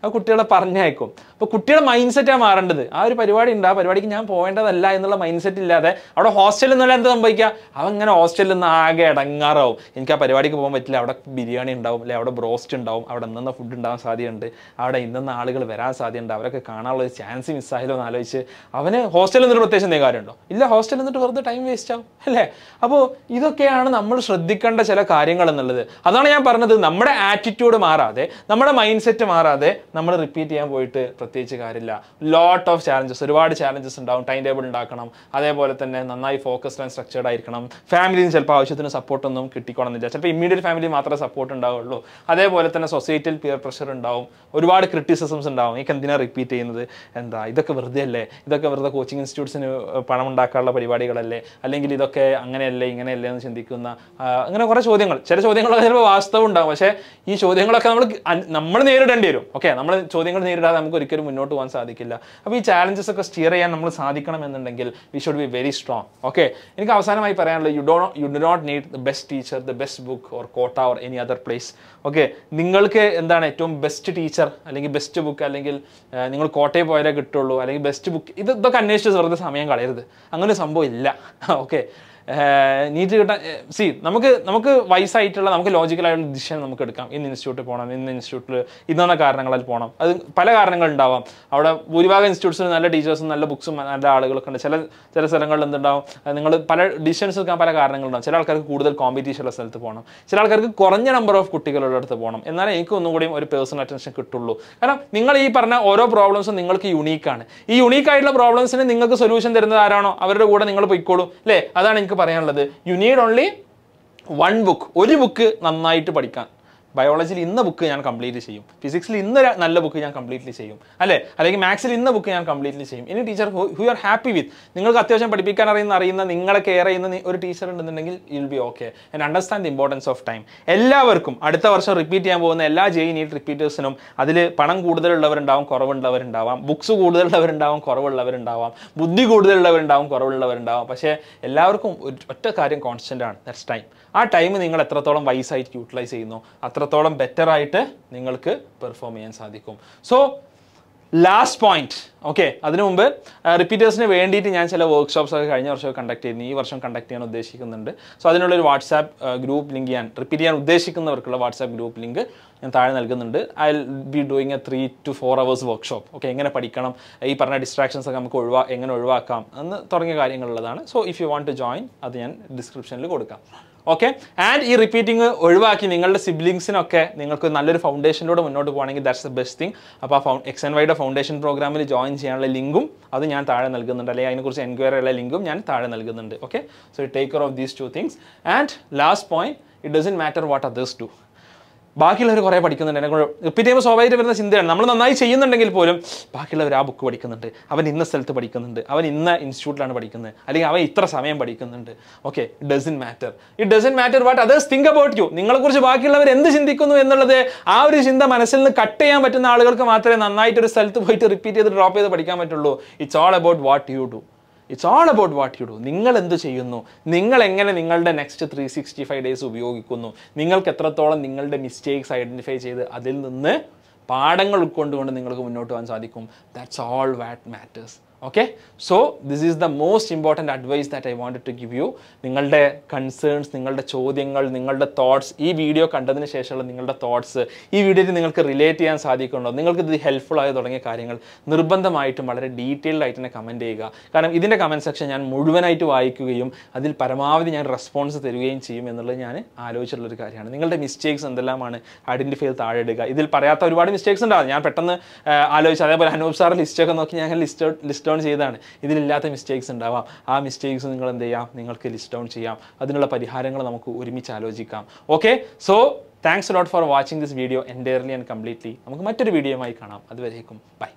ആ കുട്ടികളെ പറഞ്ഞയക്കും. അപ്പോൾ കുട്ടിയുടെ മൈൻഡ് സെറ്റാണ് മാറേണ്ടത്. ആ ഒരു പരിപാടി ഉണ്ട്. ആ പരിപാടിക്ക് ഞാൻ പോകേണ്ടതല്ല എന്നുള്ള മൈൻഡ് സെറ്റ് ഇല്ലാതെ അവിടെ ഹോസ്റ്റലിൽ നിന്നുള്ള എന്ത് സംഭവിക്കുക? അവൻ ഇങ്ങനെ ഹോസ്റ്റലിൽ നിന്ന് ആകെ ഇടങ്ങാറാവും. എനിക്ക് ആ പരിപാടിക്ക് പോകാൻ പറ്റില്ല. അവിടെ ബിരിയാണി ഉണ്ടാവും. അല്ലെങ്കിൽ അവിടെ ബ്രോസ്റ്റ് ഉണ്ടാവും. അവിടെ ഇന്നുന്ന ഫുഡ് ഉണ്ടാവാൻ സാധ്യതയുണ്ട്. അവിടെ ഇന്നുന്ന ആളുകൾ വരാൻ സാധ്യതയുണ്ട്. അവരൊക്കെ കാണാനുള്ള ഒരു ചാൻസ് മിസ്സായാലോ എന്ന് ആലോചിച്ച് അവന് ഹോസ്റ്റലിൽ നിന്നിട്ട് പ്രത്യേകിച്ച് എന്തെങ്കിലും കാര്യമുണ്ടോ? ഇല്ല ഹോസ്റ്റലിൽ നിന്നിട്ട് വെറുതെ ടൈം വേസ്റ്റ് ആവും. അല്ലേ? അപ്പോൾ ഇതൊക്കെയാണ് നമ്മൾ ശ്രദ്ധിക്കേണ്ട ചില കാര്യങ്ങൾ എന്നുള്ളത്. അതാണ് ഞാൻ പറഞ്ഞത്. നമ്മുടെ ആറ്റിറ്റ്യൂഡ് മാറാതെ നമ്മുടെ മൈൻഡ് സെറ്റ് മാറാതെ നമ്മൾ റിപ്പീറ്റ് ചെയ്യാൻ പോയിട്ട് പ്രത്യേകിച്ച് കാര്യമില്ല. ലോട്ട് ഓഫ് ചാലഞ്ചസ് ഒരുപാട് ചാലഞ്ചസ് ഉണ്ടാവും. ടൈം ടേബിൾ ഉണ്ടാക്കണം. അതേപോലെ തന്നെ നന്നായി ഫോക്കസ്ഡ് ആൻഡ് സ്ട്രക്ചേർഡ് ആയിരിക്കണം. ഫാമിലിയിൽ നിന്ന് ചിലപ്പോൾ ആവശ്യത്തിന് സപ്പോർട്ടൊന്നും കിട്ടിക്കോണമെന്നില്ല ചിലപ്പോൾ ഇമ്മീഡിയറ്റ് ഫാമിലി മാത്രമേ സപ്പോർട്ട് ഉണ്ടാവുള്ളൂ. അതേപോലെ തന്നെ സൊസൈറ്റിയിൽ പിയർ പ്രഷർ ഉണ്ടാവും. ഒരുപാട് ക്രിറ്റിസിസംസ് ഉണ്ടാവും. എനിക്ക് എന്തിനാണ് റിപ്പീറ്റ് ചെയ്യുന്നത്? എന്താ? ഇതൊക്കെ വെറുതെ അല്ലേ ഇതൊക്കെ വെറുതെ കോച്ചിങ് ഇൻസ്റ്റിറ്റ്യൂട്ട്സിന് പണം ഉണ്ടാക്കാനുള്ള പരിപാടികളല്ലേ? അല്ലെങ്കിൽ ഇതൊക്കെ അങ്ങനെയല്ലേ ഇങ്ങനെയല്ലേ എന്ന് ചിന്തിക്കുന്ന അങ്ങനെ കുറേ ചോദ്യങ്ങൾ. ചില ചോദ്യങ്ങളൊക്കെ ചിലപ്പോൾ വാസ്തവം ഉണ്ടാവും. പക്ഷേ ഈ ചോദ്യങ്ങളൊക്കെ നമ്മൾ നമ്മൾ നേരിടേണ്ടി വരും. ഓക്കെ നമ്മൾ ചോദ്യങ്ങൾ നേരിടാതെ നമുക്ക് ഒരിക്കലും മുന്നോട്ട് പോകാൻ സാധിക്കില്ല. അപ്പോൾ ഈ ചാലഞ്ചസ് ഒക്കെ സ്റ്റിയർ ചെയ്യാൻ നമ്മൾ സാധിക്കണം എന്നുണ്ടെങ്കിൽ we should be very strong okay എനിക്ക് അവസാനമായി പറയാനുള്ളത് you do you do not need the best teacher the best book or Kota or any other place okay നിങ്ങൾക്ക് എന്താണ് ഏറ്റവും ബെസ്റ്റ് ടീച്ചർ അല്ലെങ്കിൽ ബെസ്റ്റ് ബുക്ക് അല്ലെങ്കിൽ നിങ്ങൾ കോട്ടയിൽ പോയാലേ കിട്ടുള്ളൂ അല്ലെങ്കിൽ ബെസ്റ്റ് ബുക്ക് ഇത് ഇതൊക്കെ അന്വേഷിച്ച് വെറുതെ സമയം കളയരുത്. അങ്ങനെ സംഭവം ഇല്ല. ഓക്കെ നീറ്റ് കിട്ടാൻ സി നമുക്ക് നമുക്ക് വയസ്സായിട്ടുള്ള നമുക്ക് ലോജിക്കലായിട്ടുള്ള ഡിസിഷൻ നമുക്ക് എടുക്കാം. ഇന്ന് ഇൻസ്റ്റിറ്റ്യൂട്ടിൽ പോകണം ഇന്ന് ഇൻസ്റ്റിറ്റ്യൂട്ടിൽ ഇന്ന കാരണങ്ങളാൽ പോകണം അത് പല കാരണങ്ങളുണ്ടാവാം അവിടെ ഭൂരിഭാഗം ഇൻസ്റ്റിറ്റ്യൂട്ട്സിൽ നല്ല ടീച്ചേഴ്സും നല്ല ബുക്സും നല്ല ആളുകളൊക്കെ ഉണ്ട്. ചില ചില സ്ഥലങ്ങളിൽ എന്തുണ്ടാവും? നിങ്ങൾ പല ഡിസിഷൻസ് എടുക്കാൻ പല കാരണങ്ങളുണ്ടാവും ചില ആൾക്കാർക്ക് കൂടുതൽ കോമ്പറ്റീഷൻ ഉള്ള സ്ഥലത്ത് പോകണം. ചില ആൾക്കാർക്ക് കുറഞ്ഞ നമ്പർ ഓഫ് കുട്ടികളുടെ അടുത്ത് പോകണം. എന്നാലേ എനിക്ക് ഒന്നും കൂടിയും ഒരു പേഴ്സണൽ അറ്റൻഷൻ കിട്ടുള്ളൂ. കാരണം നിങ്ങൾ ഈ പറഞ്ഞ ഓരോ പ്രോബ്ലംസും നിങ്ങൾക്ക് യുണീക്കാണ് ഈ യുണീക്കായിട്ടുള്ള പ്രോബ്ലംസിന് നിങ്ങൾക്ക് സൊല്യൂഷൻ തരുന്നത് ആരാണോ? അവരുടെ കൂടെ നിങ്ങൾ പൊയ്ക്കോളും. അല്ലേ? അതാണ് എനിക്ക് പറയാനുള്ളത്. You need only one book ഒരു ബുക്ക് നന്നായിട്ട് പഠിക്കാൻ. ബയോളജിയിൽ ഇന്ന ബുക്ക് ഞാൻ കംപ്ലീറ്റ് ചെയ്യും. ഫിസിക്സിൽ ഇന്ന നല്ല ബുക്ക് ഞാൻ കംപ്ലീറ്റ്ലി ചെയ്യും. അല്ലേ? അല്ലെങ്കിൽ മാത്സിൽ ഇന്ന ബുക്ക് ഞാൻ കംപ്ലീറ്റ്ലി ചെയ്യും. ഇനി teacher who are happy with നിങ്ങൾക്ക് അത്യാവശ്യം പഠിപ്പിക്കാൻ അറിയുന്ന അറിയുന്ന നിങ്ങളെ കെയർ ചെയ്യുന്ന ഒരു ടീച്ചർ ഉണ്ടെന്നുണ്ടെങ്കിൽ you'll be okay and understand the importance of time എല്ലാവർക്കും അടുത്ത വർഷം റിപ്പീറ്റ് ചെയ്യാൻ പോകുന്ന എല്ലാ ജെ നീറ്റ് റിപ്പീറ്റേഴ്സിനും അതിൽ പണം കൂടുതലുള്ളവരുണ്ടാവും കുറവുള്ളവരുണ്ടാവാം. ബുക്സ് കൂടുതലുള്ളവരുണ്ടാവും കുറവുള്ളവരുണ്ടാവാം. ബുദ്ധി കൂടുതലുള്ളവരുണ്ടാവും കുറവുള്ളവരുണ്ടാവാം. പക്ഷേ എല്ലാവർക്കും ഒറ്റ കാര്യം കോൺസ്റ്റന്റ് ആണ്. ദാറ്റ്സ് ടൈം ആ ടൈം നിങ്ങൾ എത്രത്തോളം വൈസായിട്ട് യൂട്ടിലൈസ് ചെയ്യുന്നു? അത്രത്തോളം ബെറ്റർ ആയിട്ട് നിങ്ങൾക്ക് പെർഫോം ചെയ്യാൻ സാധിക്കും. സോ ലാസ്റ്റ് പോയിന്റ് ഓക്കെ അതിനു മുമ്പ് റിപ്പീറ്റേഴ്സിന് വേണ്ടിയിട്ട് ഞാൻ ചില വർക്ക്ഷോപ്സ് ഒക്കെ കഴിഞ്ഞ വർഷം കണ്ടക്ട് ചെയ്യുന്നു. ഈ വർഷം കണ്ടക്ട് ചെയ്യാൻ ഉദ്ദേശിക്കുന്നുണ്ട്. സോ അതിനുള്ള ഒരു വാട്സാപ്പ് ഗ്രൂപ്പ് ലിങ്ക് ഞാൻ റിപ്പീറ്റ് ചെയ്യാൻ ഉദ്ദേശിക്കുന്നവർക്കുള്ള വാട്സാപ്പ് ഗ്രൂപ്പ് ലിങ്ക് ഞാൻ താഴെ നൽകുന്നുണ്ട്. I be doing a three to four hours workshop okay എങ്ങനെ പഠിക്കണം? ഈ പറഞ്ഞ ഡിസ്ട്രാക്ഷൻസ് ഒക്കെ നമുക്ക് ഒഴിവാ എങ്ങനെ ഒഴിവാക്കാം? എന്ന് തുടങ്ങിയ കാര്യങ്ങളുള്ളതാണ്. So if you want to join അത് ഞാൻ ഡിസ്ക്രിപ്ഷനിൽ കൊടുക്കാം. ഓക്കെ ആൻഡ് ഈ റിപ്പീറ്റിംഗ് ഒഴിവാക്കി നിങ്ങളുടെ സിബ്ലിങ്സിനൊക്കെ നിങ്ങൾക്ക് നല്ലൊരു ഫൗണ്ടേഷനിലൂടെ മുന്നോട്ട് പോകണമെങ്കിൽ ദാറ്റ്സ് ദ ബെസ്റ്റ് തിങ് അപ്പോൾ ആ എക്സ് എൻ വൈയുടെ ഫൗണ്ടേഷൻ പ്രോഗ്രാമിൽ ജോയിൻ ചെയ്യാനുള്ള ലിങ്കും അത് ഞാൻ താഴെ നൽകുന്നുണ്ട്. അല്ലെങ്കിൽ അതിനെക്കുറിച്ച് എൻക്വയറി ഉള്ള ലിങ്കും ഞാൻ താഴെ നൽകുന്നുണ്ട്. Okay so take care of these two things and last point it doesn't matter what others do ബാക്കിയുള്ളവർ കുറേ പഠിക്കുന്നുണ്ട്. എന്നെ കൊണ്ട് റിപ്പീറ്റ് ചെയ്യുമ്പോൾ സ്വാഭാവികമായിട്ട് വരുന്ന ചിന്തയാണ്. നമ്മൾ നന്നായി ചെയ്യുന്നുണ്ടെങ്കിൽ പോലും ബാക്കിയുള്ളവർ ആ ബുക്ക് പഠിക്കുന്നുണ്ട്. അവൻ ഇന്ന സ്ഥലത്ത് പഠിക്കുന്നുണ്ട്. അവൻ ഇന്ന ഇൻസ്റ്റിറ്റ്യൂട്ടിലാണ് പഠിക്കുന്നത്. അല്ലെങ്കിൽ അവൻ ഇത്ര സമയം പഠിക്കുന്നുണ്ട്. Okay doesn't matter it doesn't matter what others think about you നിങ്ങളെക്കുറിച്ച് ബാക്കിയുള്ളവർ എന്ത് ചിന്തിക്കുന്നു എന്നുള്ളത് ആ ഒരു ചിന്ത മനസ്സിൽ നിന്ന് കട്ട് ചെയ്യാൻ പറ്റുന്ന ആളുകൾക്ക് മാത്രമേ നന്നായിട്ട് ഒരു സ്ഥലത്ത് പോയിട്ട് റിപ്പീറ്റ് ചെയ്ത് ഡ്രോപ്പ് ചെയ്ത് പഠിക്കാൻ പറ്റുള്ളൂ. It's all about what you do it's all about what you do നിങ്ങൾ എന്ത് ചെയ്യുന്നു? നിങ്ങൾ എങ്ങനെ നിങ്ങളുടെ next three sixty five days ഉപയോഗിക്കുന്നു? നിങ്ങൾക്ക് എത്രത്തോളം നിങ്ങളുടെ മിസ്റ്റേക്സ് ഐഡന്റിഫൈ ചെയ്ത് അതിൽ നിന്ന് പാഠങ്ങൾ ഉൾക്കൊണ്ടുകൊണ്ട് നിങ്ങൾക്ക് മുന്നോട്ട് പോകാൻ സാധിക്കും. That's all what matters okay so this is the most important advice that I wanted to give you നിങ്ങളുടെ കൺസേൺസ് നിങ്ങളുടെ ചോദ്യങ്ങൾ നിങ്ങളുടെ തോട്ട്സ് ഈ വീഡിയോ കണ്ടതിന് ശേഷമുള്ള നിങ്ങളുടെ തോട്ട്സ് ഈ വീഡിയോയിൽ നിങ്ങൾക്ക് റിലേറ്റ് ചെയ്യാൻ സാധിക്കുന്നുണ്ടോ? നിങ്ങൾക്ക് ഇത് ഹെൽപ്ഫുൾ ആയി തുടങ്ങിയ കാര്യങ്ങൾ നിർബന്ധമായിട്ടും വളരെ ഡീറ്റെയിൽഡ് ആയിട്ട് തന്നെ കമന്റ് ചെയ്യുക. കാരണം ഇതിന്റെ കമന്റ് സെക്ഷൻ ഞാൻ മുഴുവനായിട്ട് വായിക്കുകയും അതിൽ പരമാവധി ഞാൻ റെസ്പോൺസ് തരികയും ചെയ്യും എന്നുള്ളത് ഞാൻ ആലോചിച്ചിട്ടുള്ളൊരു കാര്യമാണ്. നിങ്ങളുടെ മിസ്റ്റേക്സ് എന്തെല്ലാമാണ് ഐഡന്റിഫൈ ചെയ്ത് താഴെ ഇടുക. ഇതിൽ പറയാത്ത ഒരുപാട് മിസ്റ്റേക്സ് ഉണ്ടാകും ഞാൻ പെട്ടെന്ന് ആലോചിച്ച് അതേപോലെ അനൂപ് സാർ ലിസ്റ്റൊക്കെ നോക്കി ഞാൻ ലിസ്റ്റ് ലിസ്റ്റ് ഡൗൺ ചെയ്തതാണ്. ഇതിലില്ലാത്ത മിസ്റ്റേക്സ് ഉണ്ടാവാം. ആ മിസ്റ്റേക്സ് നിങ്ങൾ എന്ത് ചെയ്യാം? നിങ്ങൾക്ക് ലിസ്റ്റ് ഡൗൺ ചെയ്യാം. അതിനുള്ള പരിഹാരങ്ങൾ നമുക്ക് ഒരുമിച്ച് ആലോചിക്കാം. Okay so thanks lot for watching this video entirely and completely നമുക്ക് മറ്റൊരു വീഡിയോയുമായി കാണാം. അതുവരേക്കും ബൈ